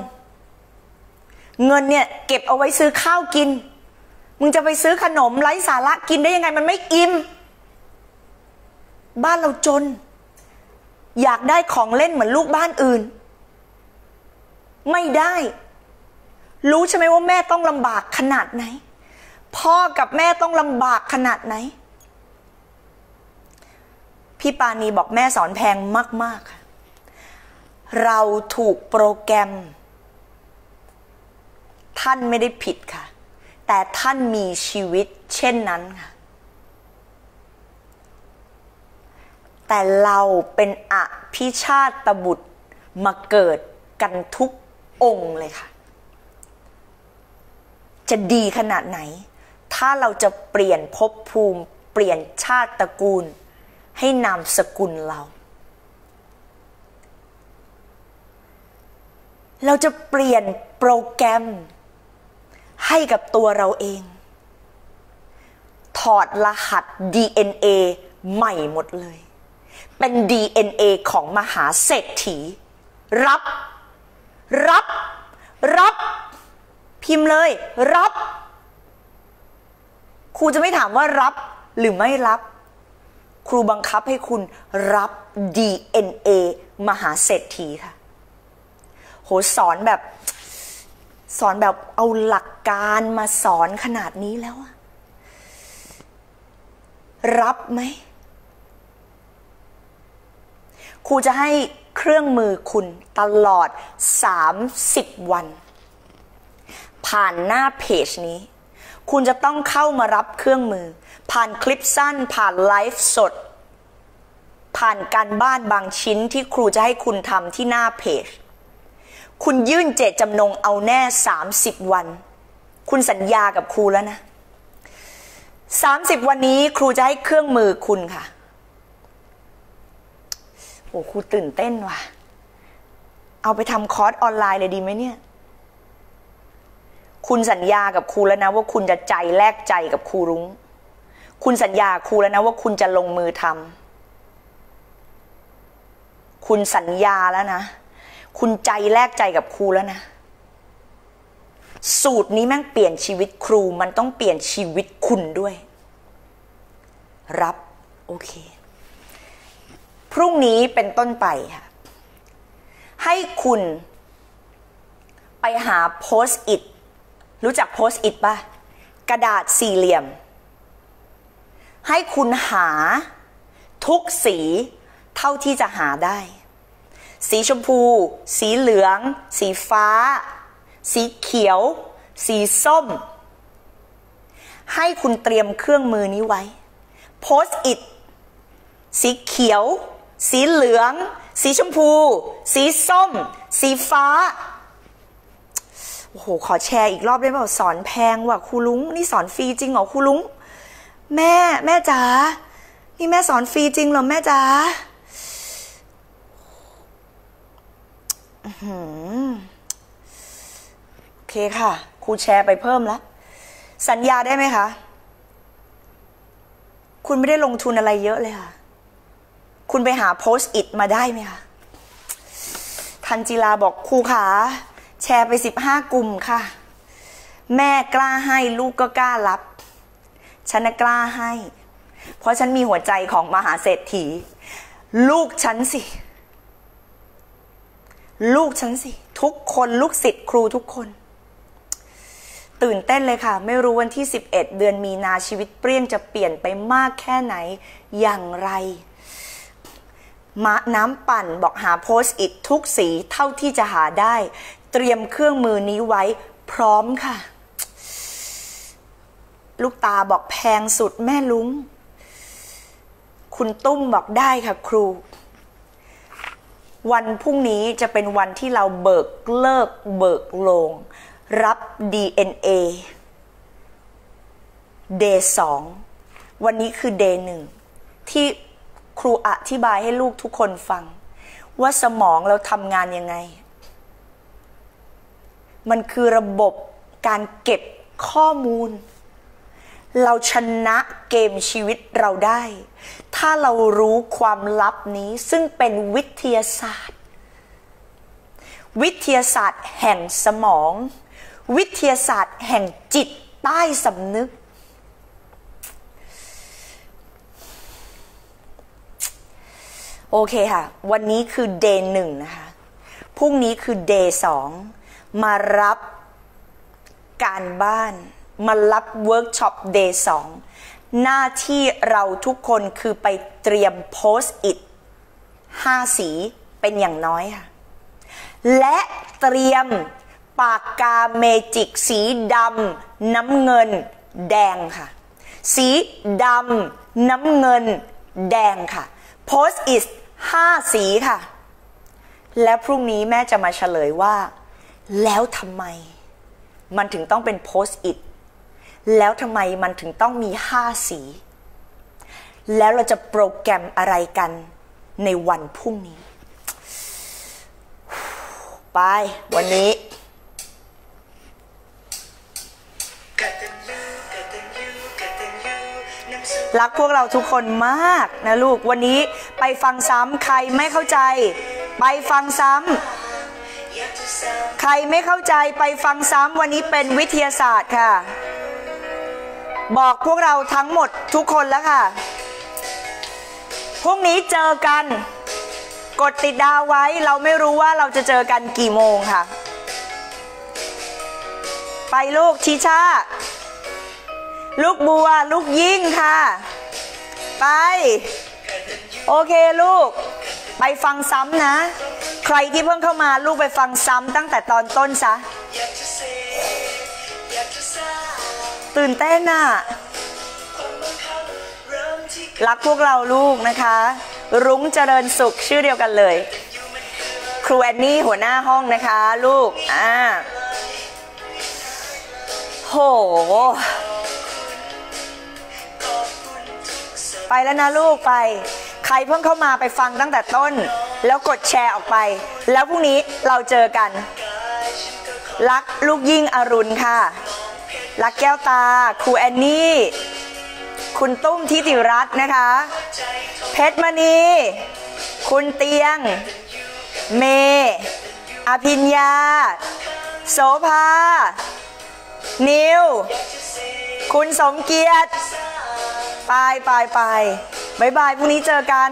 เงินเนี่ยเก็บเอาไว้ซื้อข้าวกิน มึงจะไปซื้อขนมไร้สาระกินได้ยังไงมันไม่อิ่ม บ้านเราจน อยากได้ของเล่นเหมือนลูกบ้านอื่น ไม่ได้ รู้ใช่ไหมว่าแม่ต้องลำบากขนาดไหน พ่อกับแม่ต้องลำบากขนาดไหน พี่ปานีบอกแม่สอนแพงมาก ๆ เราถูกโปรแกรม ท่านไม่ได้ผิดค่ะ แต่ท่านมีชีวิตเช่นนั้นค่ะแต่เราเป็นอภิชาตบุตรมาเกิดกันทุก องค์เลยค่ะ จะดีขนาดไหน ถ้าเราจะเปลี่ยนภพภูมิ เปลี่ยนชาติตระกูล ให้นามสกุลเรา เราจะเปลี่ยนโปรแกรม ให้กับตัวเราเอง ถอดรหัส DNA ใหม่หมดเลย เป็น DNA ของมหาเศรษฐี รับ รับ รับ พิมพ์เลย รับ ครูจะไม่ถามว่ารับ หรือไม่รับ ครูบังคับให้คุณรับ DNA มหาเศรษฐีค่ะ โหสอนแบบ สอนแบบเอาหลักการมาสอนขนาดนี้แล้วอะรับไหมครูจะให้ เครื่องมือคุณตลอด 30 วัน ผ่านหน้าเพจนี้ คุณจะต้องเข้ามารับเครื่องมือ ผ่านคลิปสั้น ผ่านไลฟ์สด ผ่านการบ้านบางชิ้นที่ครูจะให้คุณทำที่หน้าเพจ คุณยื่นเจตจำนงเอาแน่ 30 วัน คุณสัญญากับครูแล้วนะ 30 วันนี้ครูจะให้เครื่องมือคุณค่ะ โอ้ครูตื่นเต้นว่ะ เอาไปทำคอร์สออนไลน์เลยดีไหมเนี่ย คุณสัญญากับครูแล้วนะ ว่าคุณจะใจแลกใจกับครูรุง้ง คุณสัญญาครูแล้วนะว่าคุณจะลงมือทำคุณสัญญาแล้วนะ คุณใจแลกใจกับครูแล้วนะ สูตรนี้แม่งเปลี่ยนชีวิตครูมันต้องเปลี่ยนชีวิตคุณด้วย รับ โอเค พรุ่งนี้เป็นต้นไปค่ะ ให้คุณไปหาโพสต์อิทรู้จักโพสต์อิทปะกระดาษสี่เหลี่ยม ให้คุณหาทุกสีเท่าที่จะหาได้ สีชมพู สีเหลือง สีฟ้า สีเขียว สีส้ม ให้คุณเตรียมเครื่องมือนี้ไว้ โพสต์อิทสีเขียว สีเหลือง สีชมพู สีส้ม สีฟ้า โอ้โห ขอแชร์อีกรอบได้เปล่าสอนแพงว่ะครูลุง นี่สอนฟรีจริงเหรอครูลุง แม่แม่จ๋า นี่แม่สอนฟรีจริงเหรอแม่จ๋าโอเคค่ะ ครูแชร์ไปเพิ่มแล้ว สัญญาได้ไหมคะ คุณไม่ได้ลงทุนอะไรเยอะเลยค่ะ คุณไปหาโพสต์อิทมาได้ไหมคะทันจิลาบอกครูขาแชร์ไปสิบห้ากลุ่มค่ะ แม่กล้าให้ลูกก็กล้ารับ ฉันกล้าให้ เพราะฉันมีหัวใจของมหาเศรษฐี ลูกฉันสิ ลูกฉันสิ ทุกคนลูกศิษย์ครูทุกคน ตื่นเต้นเลยค่ะ ไม่รู้วันที่ 11 เดือนมีนาชีวิตเปรี้ยงจะเปลี่ยนไปมากแค่ไหนอย่างไร มาน้ำปั่นบอกหาโพสต์อิททุกสีเท่าที่จะหาได้ เตรียมเครื่องมือนี้ไว้พร้อมค่ะ ลูกตาบอกแพงสุดแม่ลุง คุณตุ้มบอกได้ค่ะครู วันพรุ่งนี้จะเป็นวันที่เราเบิกเลิกเบิกโลง รับ DNA เดย์สองวันนี้คือเดย์หนึ่งที่ ครูอธิบายให้ลูกทุกคนฟัง ว่าสมองเราทำงานยังไง มันคือระบบการเก็บข้อมูล เราชนะเกมชีวิตเราได้ ถ้าเรารู้ความลับนี้ซึ่งเป็นวิทยาศาสตร์ วิทยาศาสตร์แห่งสมอง วิทยาศาสตร์แห่งจิตใต้สำนึก โอเคค่ะ วันนี้คือเดย์หนึ่งนะคะ พรุ่งนี้คือเดย์สองมารับการบ้าน มารับเวิร์กช็อป day สองหน้าที่เราทุกคนคือไปเตรียม Post-it ห้าสีเป็นอย่างน้อยค่ะ และเตรียมปากกาเมจิก สีดำน้ำเงิน แดงค่ะ สีดำน้ำเงิน แดงค่ะ Post-it ห้าสีค่ะ และพรุ่งนี้แม่จะมาเฉลยว่า แล้วทำไม มันถึงต้องเป็นโพสต์อิทแล้วทำไมมันถึงต้องมีห้าสี แล้วเราจะโปรแกรมอะไรกันในวันพรุ่งนี้ ไป วันนี้รักพวกเราทุกคนมากนะลูกวันนี้ ไปฟังซ้ำใครไม่เข้าใจ ไปฟังซ้ำใครไม่เข้าใจไปฟังซ้ำวันนี้เป็นวิทยาศาสตร์ค่ะ บอกพวกเราทั้งหมดทุกคนแล้วค่ะพรุ่งนี้เจอกัน กดติดดาวไว้เราไม่รู้ว่าเราจะเจอกันกี่โมงค่ะ ไปลูกชิชาลูกบัว ลูกยิ่งค่ะ ไป โอเคลูก ไปฟังซ้ำนะ ใครที่เพิ่งเข้ามาลูกไปฟังซ้ำตั้งแต่ตอนต้นซะ ตื่นเต้นน่ะรักพวกเราลูกนะคะ รุ้งเจริญสุขชื่อเดียวกันเลย ครูแอนนี่หัวหน้าห้องนะคะลูก อ่า โห ไปแล้วนะลูกไป ใครเพิ่งเข้ามาไปฟังตั้งแต่ต้น แล้วกดแชร์ออกไป แล้วพรุ่งนี้เราเจอกัน รักลูกยิ่งอรุณค่ะ รักแก้วตา ครูแอนนี่ คุณตุ้มทิติรัตน์นะคะ เพชรมณี คุณเตียง เม อภิญญา โสภา นิว คุณสมเกียรติไปไปไปบายบายพรุ่งนี้เจอกัน